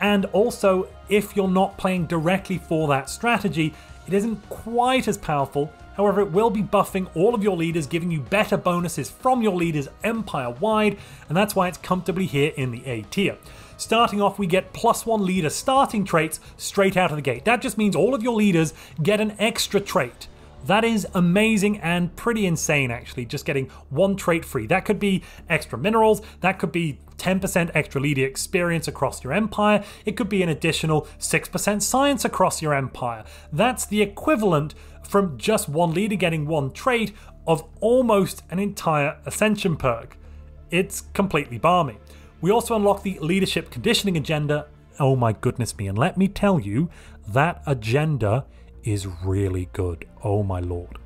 and also if you're not playing directly for that strategy, it isn't quite as powerful. However, it will be buffing all of your leaders, giving you better bonuses from your leaders empire wide, and that's why it's comfortably here in the A tier. Starting off, we get plus one leader starting traits straight out of the gate. That just means all of your leaders get an extra trait. That is amazing and pretty insane, actually, just getting one trait free. That could be extra minerals, that could be 10% extra leader experience across your empire, it could be an additional 6% science across your empire. That's the equivalent from just one leader getting one trait of almost an entire ascension perk. It's completely balmy. We also unlock the leadership conditioning agenda. Oh my goodness me, and let me tell you, that agenda is really good. Oh my lord.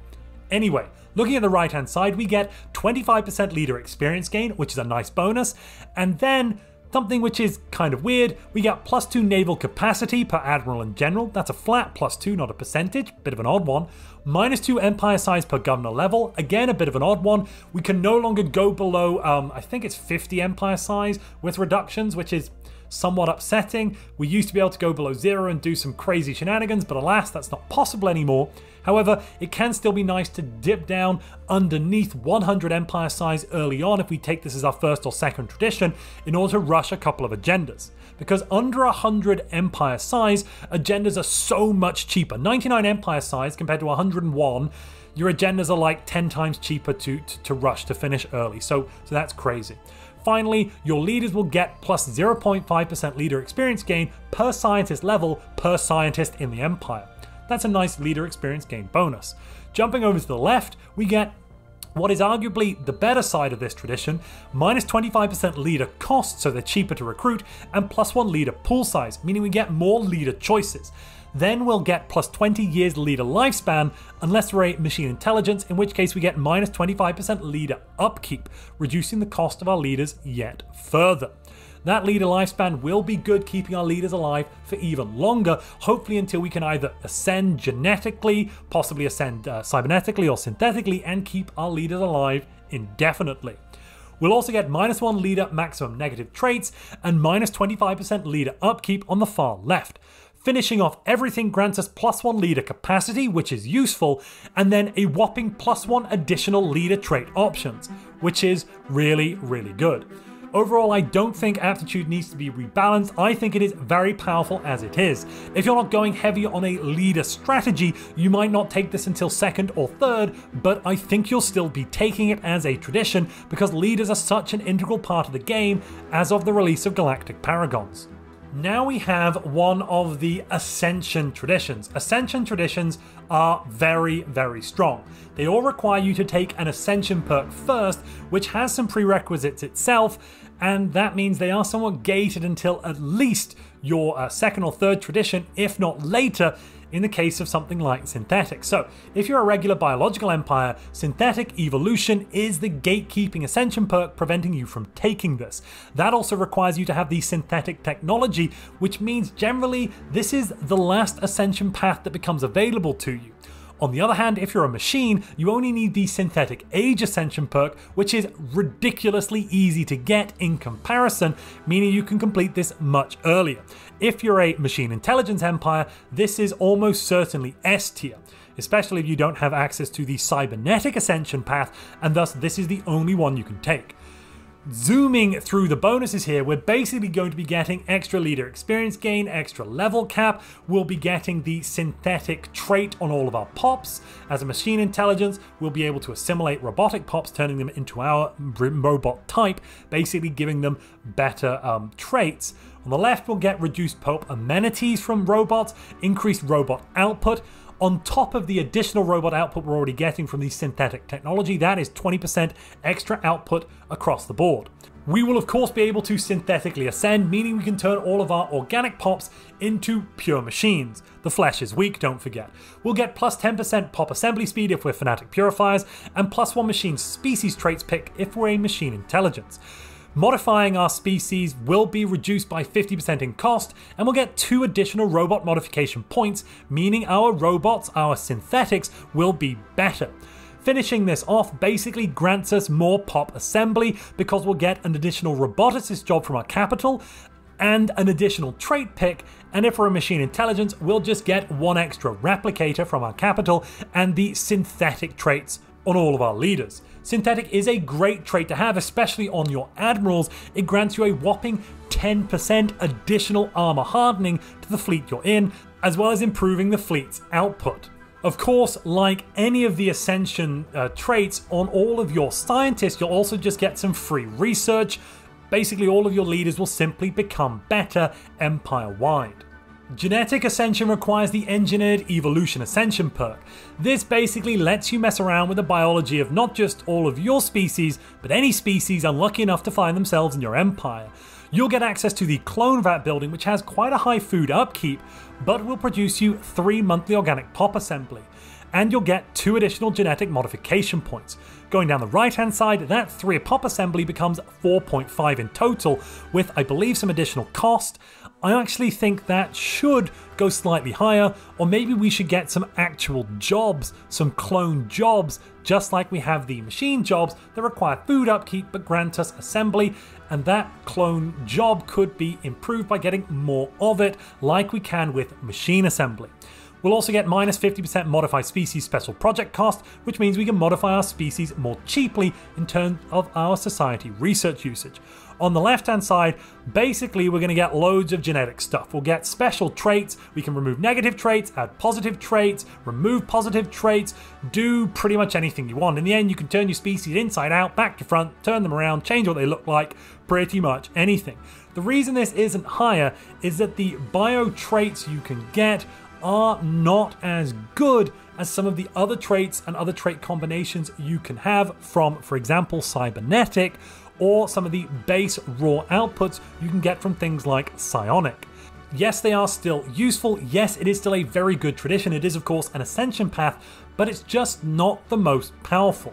Anyway, looking at the right hand side, we get 25% leader experience gain, which is a nice bonus, and then Something which is kind of weird, we get plus 2 naval capacity per admiral and general, that's a flat plus 2, not a percentage, bit of an odd one. Minus 2 empire size per governor level, again a bit of an odd one. We can no longer go below, um, I think it's 50 empire size with reductions, which is somewhat upsetting. We used to be able to go below zero and do some crazy shenanigans, but alas, that's not possible anymore. However, it can still be nice to dip down underneath 100 empire size early on if we take this as our first or second tradition in order to rush a couple of agendas. Because under 100 empire size, agendas are so much cheaper. 99 empire size compared to 101 your agendas are like 10 times cheaper to, to, to, rush to finish early. So, so that's crazy. Finally, your leaders will get plus 0.5% leader experience gain per scientist level per scientist in the Empire. That's a nice leader experience gain bonus. Jumping over to the left, we get what is arguably the better side of this tradition, minus 25% leader cost, so they're cheaper to recruit, and plus 1 leader pool size, meaning we get more leader choices. Then we'll get plus 20 years leader lifespan, unless we're a machine intelligence, in which case we get minus 25% leader upkeep, reducing the cost of our leaders yet further. That leader lifespan will be good keeping our leaders alive for even longer, hopefully until we can either ascend genetically, possibly ascend uh, cybernetically or synthetically, and keep our leaders alive indefinitely. We'll also get minus 1 leader maximum negative traits and minus 25% leader upkeep on the far left. Finishing off everything grants us plus one leader capacity, which is useful, and then a whopping plus one additional leader trait options, which is really, really good. Overall, I don't think aptitude needs to be rebalanced. I think it is very powerful as it is. If you're not going heavy on a leader strategy, you might not take this until second or third, but I think you'll still be taking it as a tradition because leaders are such an integral part of the game as of the release of Galactic Paragons. Now we have one of the Ascension traditions. Ascension traditions are very, very strong. They all require you to take an Ascension perk first, which has some prerequisites itself, and that means they are somewhat gated until at least your uh, second or third tradition, if not later, in the case of something like synthetic. So, if you're a regular biological empire, synthetic evolution is the gatekeeping ascension perk preventing you from taking this. That also requires you to have the synthetic technology, which means generally this is the last ascension path that becomes available to you. On the other hand, if you're a machine, you only need the Synthetic Age Ascension perk, which is ridiculously easy to get in comparison, meaning you can complete this much earlier. If you're a Machine Intelligence Empire, this is almost certainly S tier especially if you don't have access to the cybernetic ascension path, and thus this is the only one you can take. Zooming through the bonuses here, we're basically going to be getting extra leader experience gain, extra level cap. We'll be getting the synthetic trait on all of our pops. As a machine intelligence, we'll be able to assimilate robotic pops, turning them into our robot type, basically giving them better um, traits. On the left, we'll get reduced pop amenities from robots, increased robot output, on top of the additional robot output we're already getting from the synthetic technology, that is 20% extra output across the board. We will of course be able to synthetically ascend, meaning we can turn all of our organic pops into pure machines. The flesh is weak, don't forget. We'll get plus 10% pop assembly speed if we're fanatic purifiers, and plus 1 machine species traits pick if we're a machine intelligence. Modifying our species will be reduced by 50% in cost, and we'll get two additional robot modification points, meaning our robots, our synthetics, will be better. Finishing this off basically grants us more pop assembly because we'll get an additional roboticist job from our capital and an additional trait pick, and if we're a machine intelligence, we'll just get one extra replicator from our capital and the synthetic traits on all of our leaders. Synthetic is a great trait to have, especially on your admirals. It grants you a whopping 10% additional armor hardening to the fleet you're in, as well as improving the fleet's output. Of course, like any of the Ascension uh, traits on all of your scientists, you'll also just get some free research. Basically, all of your leaders will simply become better empire wide. Genetic Ascension requires the Engineered Evolution Ascension perk. This basically lets you mess around with the biology of not just all of your species, but any species unlucky enough to find themselves in your empire. You'll get access to the Clone Vat building, which has quite a high food upkeep, but will produce you 3 monthly organic pop assembly. And you'll get 2 additional genetic modification points. Going down the right hand side, that 3 pop assembly becomes 4.5 in total, with I believe some additional cost. I actually think that should go slightly higher, or maybe we should get some actual jobs, some clone jobs, just like we have the machine jobs that require food upkeep but grant us assembly, and that clone job could be improved by getting more of it, like we can with machine assembly. We'll also get minus 50% modified species special project cost, which means we can modify our species more cheaply in terms of our society research usage. On the left hand side, basically we're going to get loads of genetic stuff. We'll get special traits, we can remove negative traits, add positive traits, remove positive traits, do pretty much anything you want. In the end, you can turn your species inside out, back to front, turn them around, change what they look like, pretty much anything. The reason this isn't higher is that the bio traits you can get are not as good as some of the other traits and other trait combinations you can have from, for example, cybernetic or some of the base raw outputs you can get from things like psionic. Yes, they are still useful. Yes, it is still a very good tradition. It is, of course, an ascension path, but it's just not the most powerful.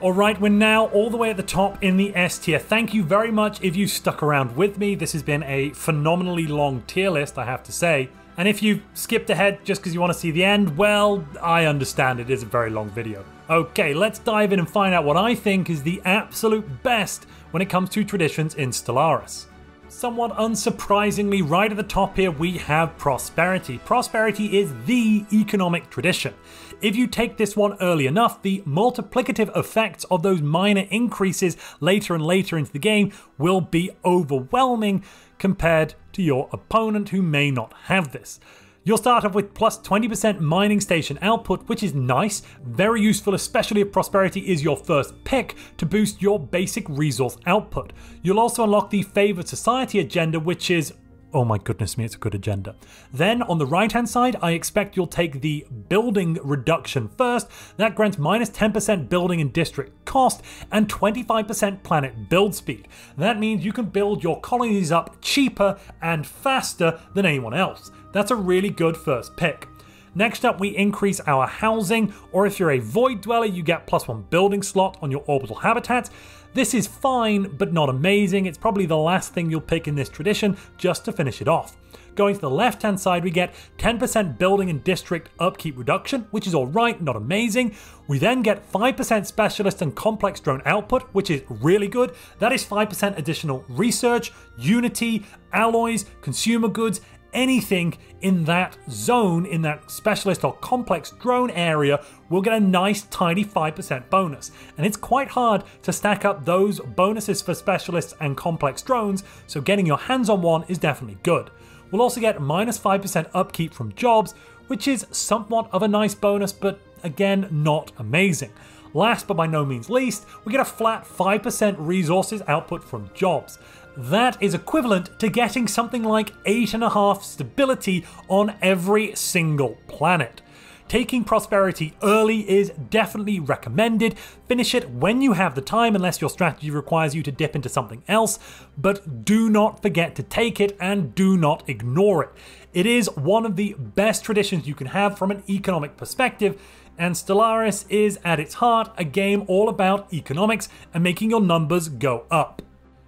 Alright, we're now all the way at the top in the S tier. Thank you very much if you stuck around with me. This has been a phenomenally long tier list, I have to say. And if you skipped ahead just because you want to see the end, well, I understand it is a very long video. Okay, let's dive in and find out what I think is the absolute best when it comes to traditions in Stellaris. Somewhat unsurprisingly, right at the top here, we have prosperity. Prosperity is the economic tradition. If you take this one early enough, the multiplicative effects of those minor increases later and later into the game will be overwhelming compared to your opponent who may not have this. You'll start off with plus 20% mining station output, which is nice, very useful, especially if Prosperity is your first pick to boost your basic resource output. You'll also unlock the Favored Society agenda, which is Oh my goodness me, it's a good agenda. Then on the right hand side, I expect you'll take the building reduction first. That grants minus 10% building and district cost and 25% planet build speed. That means you can build your colonies up cheaper and faster than anyone else. That's a really good first pick. Next up, we increase our housing, or if you're a void dweller, you get plus one building slot on your orbital habitat. This is fine, but not amazing. It's probably the last thing you'll pick in this tradition just to finish it off. Going to the left hand side, we get 10% building and district upkeep reduction, which is alright, not amazing. We then get 5% specialist and complex drone output, which is really good. That is 5% additional research, unity, alloys, consumer goods, anything in that zone, in that specialist or complex drone area, will get a nice tiny 5% bonus. And it's quite hard to stack up those bonuses for specialists and complex drones, so getting your hands on one is definitely good. We'll also get minus 5% upkeep from jobs, which is somewhat of a nice bonus, but again, not amazing. Last but by no means least, we get a flat 5% resources output from jobs. That is equivalent to getting something like 8.5 stability on every single planet. Taking prosperity early is definitely recommended. Finish it when you have the time, unless your strategy requires you to dip into something else, but do not forget to take it and do not ignore it. It is one of the best traditions you can have from an economic perspective, and Stellaris is at its heart a game all about economics and making your numbers go up.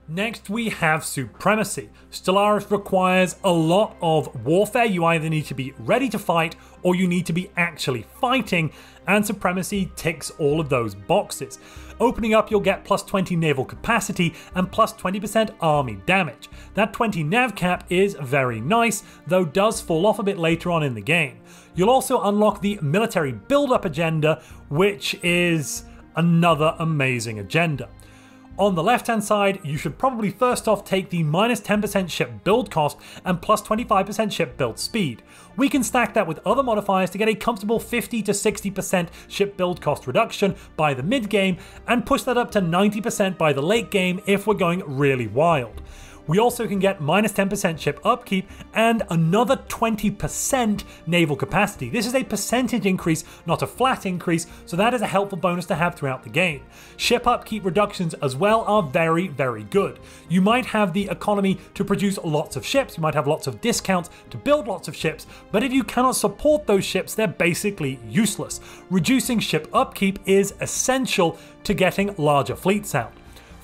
Next, we have Supremacy. Stellaris requires a lot of warfare. You either need to be ready to fight or you need to be actually fighting, and Supremacy ticks all of those boxes. Opening up, you'll get plus 20 naval capacity and plus 20% army damage. That 20 nav cap is very nice, though does fall off a bit later on in the game. You'll also unlock the military build up agenda, which is another amazing agenda. On the left hand side, you should probably first off take the minus 10% ship build cost and plus 25% ship build speed. We can stack that with other modifiers to get a comfortable 50 to 60% ship build cost reduction by the mid game and push that up to 90% by the late game if we're going really wild. We also can get minus 10% ship upkeep and another 20% naval capacity. This is a percentage increase, not a flat increase, so that is a helpful bonus to have throughout the game. Ship upkeep reductions as well are very, very good. You might have the economy to produce lots of ships, you might have lots of discounts to build lots of ships, but if you cannot support those ships, they're basically useless. Reducing ship upkeep is essential to getting larger fleets out.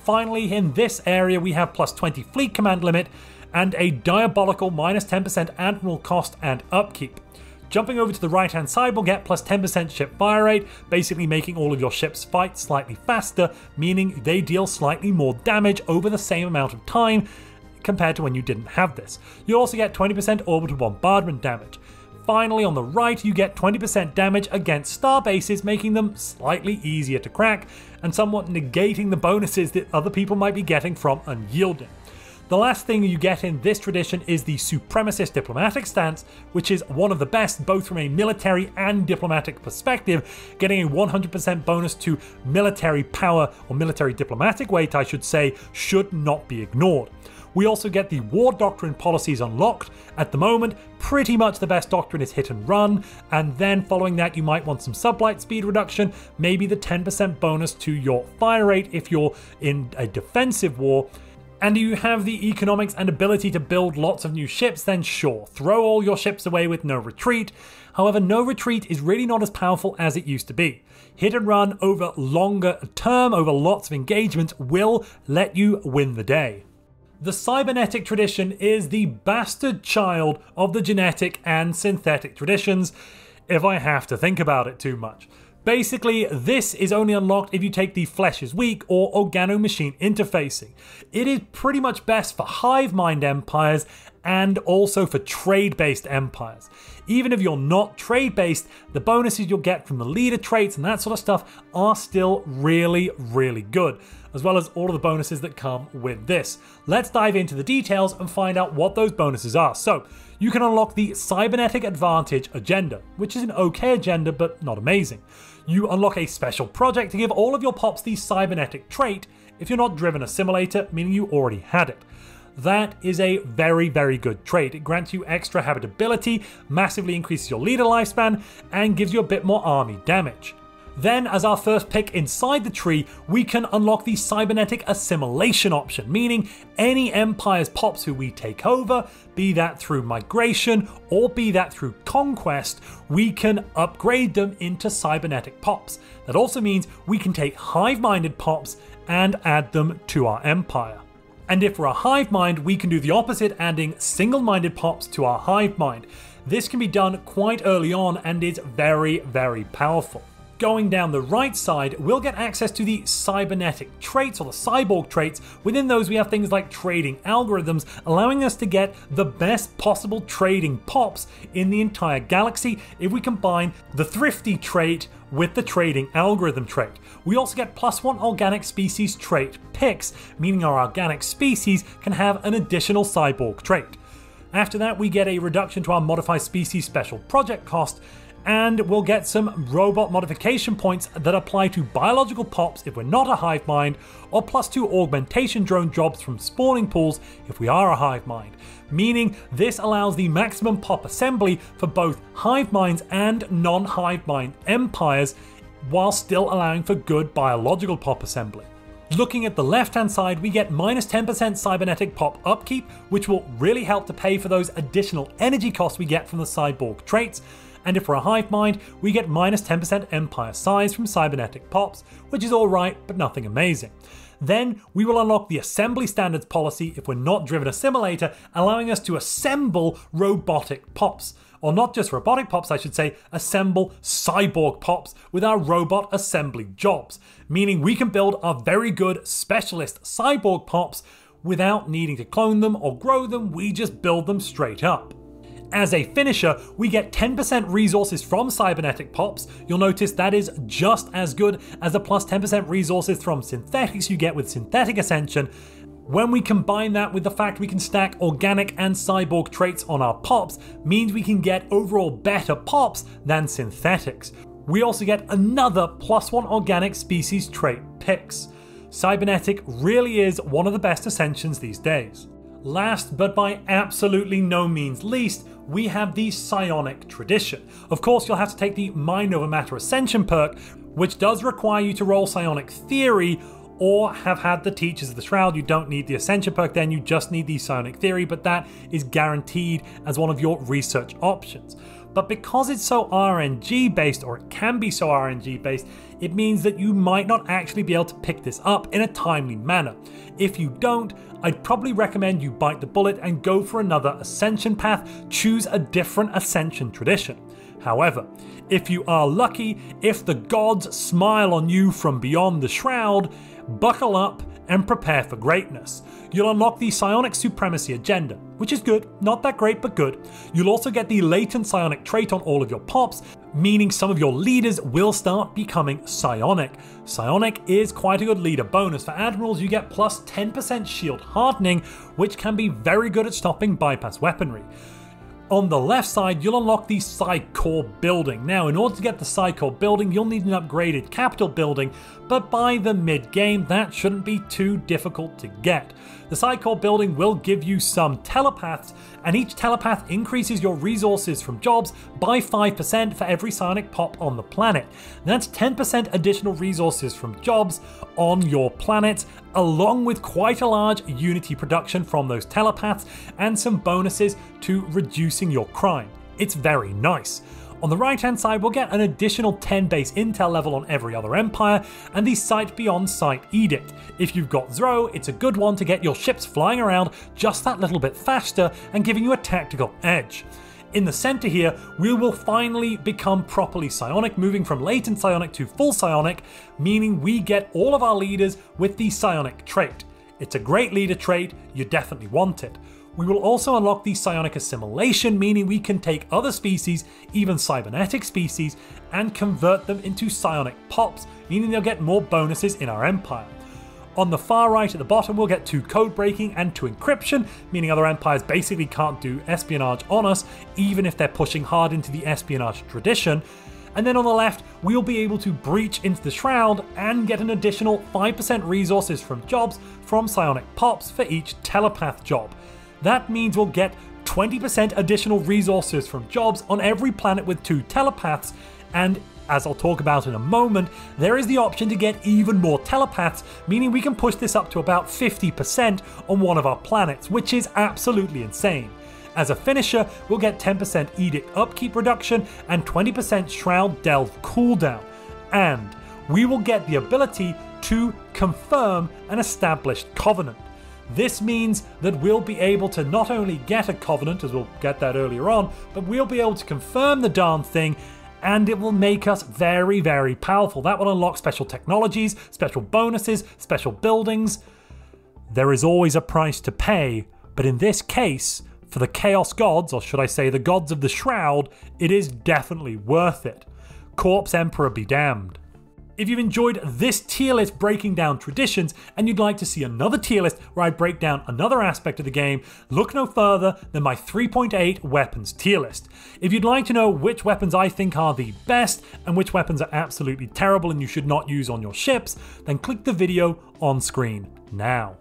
Finally, in this area, we have plus 20 fleet command limit and a diabolical minus 10% admiral cost and upkeep. Jumping over to the right hand side, we'll get plus 10% ship fire rate, basically making all of your ships fight slightly faster, meaning they deal slightly more damage over the same amount of time compared to when you didn't have this. You also get 20% orbital bombardment damage. Finally, on the right, you get 20% damage against star bases, making them slightly easier to crack, and somewhat negating the bonuses that other people might be getting from unyielding. The last thing you get in this tradition is the supremacist diplomatic stance, which is one of the best both from a military and diplomatic perspective, getting a 100% bonus to military power, or military diplomatic weight, I should say, should not be ignored. We also get the War Doctrine policies unlocked. At the moment, pretty much the best doctrine is hit and run, and then following that, you might want some sublight speed reduction, maybe the 10% bonus to your fire rate if you're in a defensive war. And you have the economics and ability to build lots of new ships, then sure, throw all your ships away with no retreat. However, no retreat is really not as powerful as it used to be. Hit and run over longer term, over lots of engagements, will let you win the day. The cybernetic tradition is the bastard child of the genetic and synthetic traditions, if I have to think about it too much. Basically, this is only unlocked if you take the flesh is weak or organo machine interfacing. It is pretty much best for hive mind empires and also for trade based empires. Even if you're not trade based, the bonuses you'll get from the leader traits and that sort of stuff are still really, really good as well as all of the bonuses that come with this. Let's dive into the details and find out what those bonuses are. So, you can unlock the Cybernetic Advantage agenda, which is an okay agenda but not amazing. You unlock a special project to give all of your pops the cybernetic trait if you're not driven assimilator, meaning you already had it. that is a very, very good trait. It grants you extra habitability, massively increases your leader lifespan, and gives you a bit more army damage. Then, as our first pick inside the tree, we can unlock the cybernetic assimilation option, meaning any Empire's pops who we take over, be that through migration or be that through conquest, we can upgrade them into cybernetic pops. That also means we can take hive minded pops and add them to our Empire. And if we're a hive mind, we can do the opposite, adding single minded pops to our hive mind. This can be done quite early on and is very, very powerful. Going down the right side, we'll get access to the cybernetic traits or the cyborg traits. Within those, we have things like trading algorithms, allowing us to get the best possible trading pops in the entire galaxy if we combine the thrifty trait with the trading algorithm trait. We also get plus one organic species trait picks, meaning our organic species can have an additional cyborg trait. After that, we get a reduction to our modified species special project cost, and we'll get some robot modification points that apply to biological pops if we're not a hive mind, or plus two augmentation drone jobs from spawning pools if we are a hive mind. Meaning this allows the maximum pop assembly for both hive minds and non hive mind empires, while still allowing for good biological pop assembly. Looking at the left hand side, we get minus 10% cybernetic pop upkeep, which will really help to pay for those additional energy costs we get from the cyborg traits and if we're a hive mind, we get minus 10% empire size from cybernetic pops, which is alright, but nothing amazing. Then we will unlock the assembly standards policy if we're not driven assimilator, allowing us to assemble robotic pops. Or not just robotic pops, I should say, assemble cyborg pops with our robot assembly jobs, meaning we can build our very good specialist cyborg pops without needing to clone them or grow them, we just build them straight up. As a finisher, we get 10% resources from Cybernetic Pops. You'll notice that is just as good as the plus 10% resources from synthetics you get with Synthetic Ascension. When we combine that with the fact we can stack organic and cyborg traits on our pops, means we can get overall better pops than synthetics. We also get another plus one organic species trait picks. Cybernetic really is one of the best ascensions these days. Last but by absolutely no means least, we have the Psionic Tradition. Of course, you'll have to take the Mind Over Matter Ascension perk, which does require you to roll Psionic Theory or have had the Teachers of the Shroud. You don't need the Ascension perk, then you just need the Psionic Theory, but that is guaranteed as one of your research options. But because it's so RNG based, or it can be so RNG based, it means that you might not actually be able to pick this up in a timely manner. If you don't, I'd probably recommend you bite the bullet and go for another ascension path, choose a different ascension tradition. However, if you are lucky, if the gods smile on you from beyond the shroud, buckle up and prepare for greatness. You'll unlock the Psionic Supremacy agenda, which is good, not that great, but good. You'll also get the latent psionic trait on all of your pops, meaning some of your leaders will start becoming psionic. Psionic is quite a good leader bonus. For admirals, you get plus 10% shield hardening, which can be very good at stopping bypass weaponry. On the left side, you'll unlock the Psi Core building. Now, in order to get the Psi Core building, you'll need an upgraded capital building, but by the mid game, that shouldn't be too difficult to get. The Psi Core building will give you some telepaths, and each telepath increases your resources from jobs by 5% for every psionic pop on the planet. That's 10% additional resources from jobs on your planet, along with quite a large Unity production from those telepaths and some bonuses to reducing your crime. It's very nice. On the right hand side, we'll get an additional 10 base intel level on every other empire, and the Sight Beyond Sight Edict. If you've got Zro, it's a good one to get your ships flying around just that little bit faster and giving you a tactical edge. In the center here, we will finally become properly psionic, moving from latent psionic to full psionic, meaning we get all of our leaders with the psionic trait. It's a great leader trait, you definitely want it. We will also unlock the psionic assimilation, meaning we can take other species, even cybernetic species, and convert them into psionic pops, meaning they'll get more bonuses in our empire. On the far right at the bottom, we'll get two code breaking and two encryption, meaning other empires basically can't do espionage on us, even if they're pushing hard into the espionage tradition. And then on the left, we'll be able to breach into the Shroud and get an additional 5% resources from jobs from Psionic Pops for each telepath job. That means we'll get 20% additional resources from jobs on every planet with two telepaths, and as I'll talk about in a moment, there is the option to get even more telepaths, meaning we can push this up to about 50% on one of our planets, which is absolutely insane. As a finisher, we'll get 10% Edict upkeep reduction and 20% Shroud Delve cooldown. And we will get the ability to confirm an established covenant. This means that we'll be able to not only get a covenant, as we'll get that earlier on, but we'll be able to confirm the darn thing and it will make us very, very powerful. That will unlock special technologies, special bonuses, special buildings. There is always a price to pay, but in this case, for the Chaos Gods, or should I say the gods of the Shroud, it is definitely worth it. Corpse Emperor be damned. If you've enjoyed this tier list breaking down traditions and you'd like to see another tier list where I break down another aspect of the game, look no further than my 3.8 weapons tier list. If you'd like to know which weapons I think are the best and which weapons are absolutely terrible and you should not use on your ships, then click the video on screen now.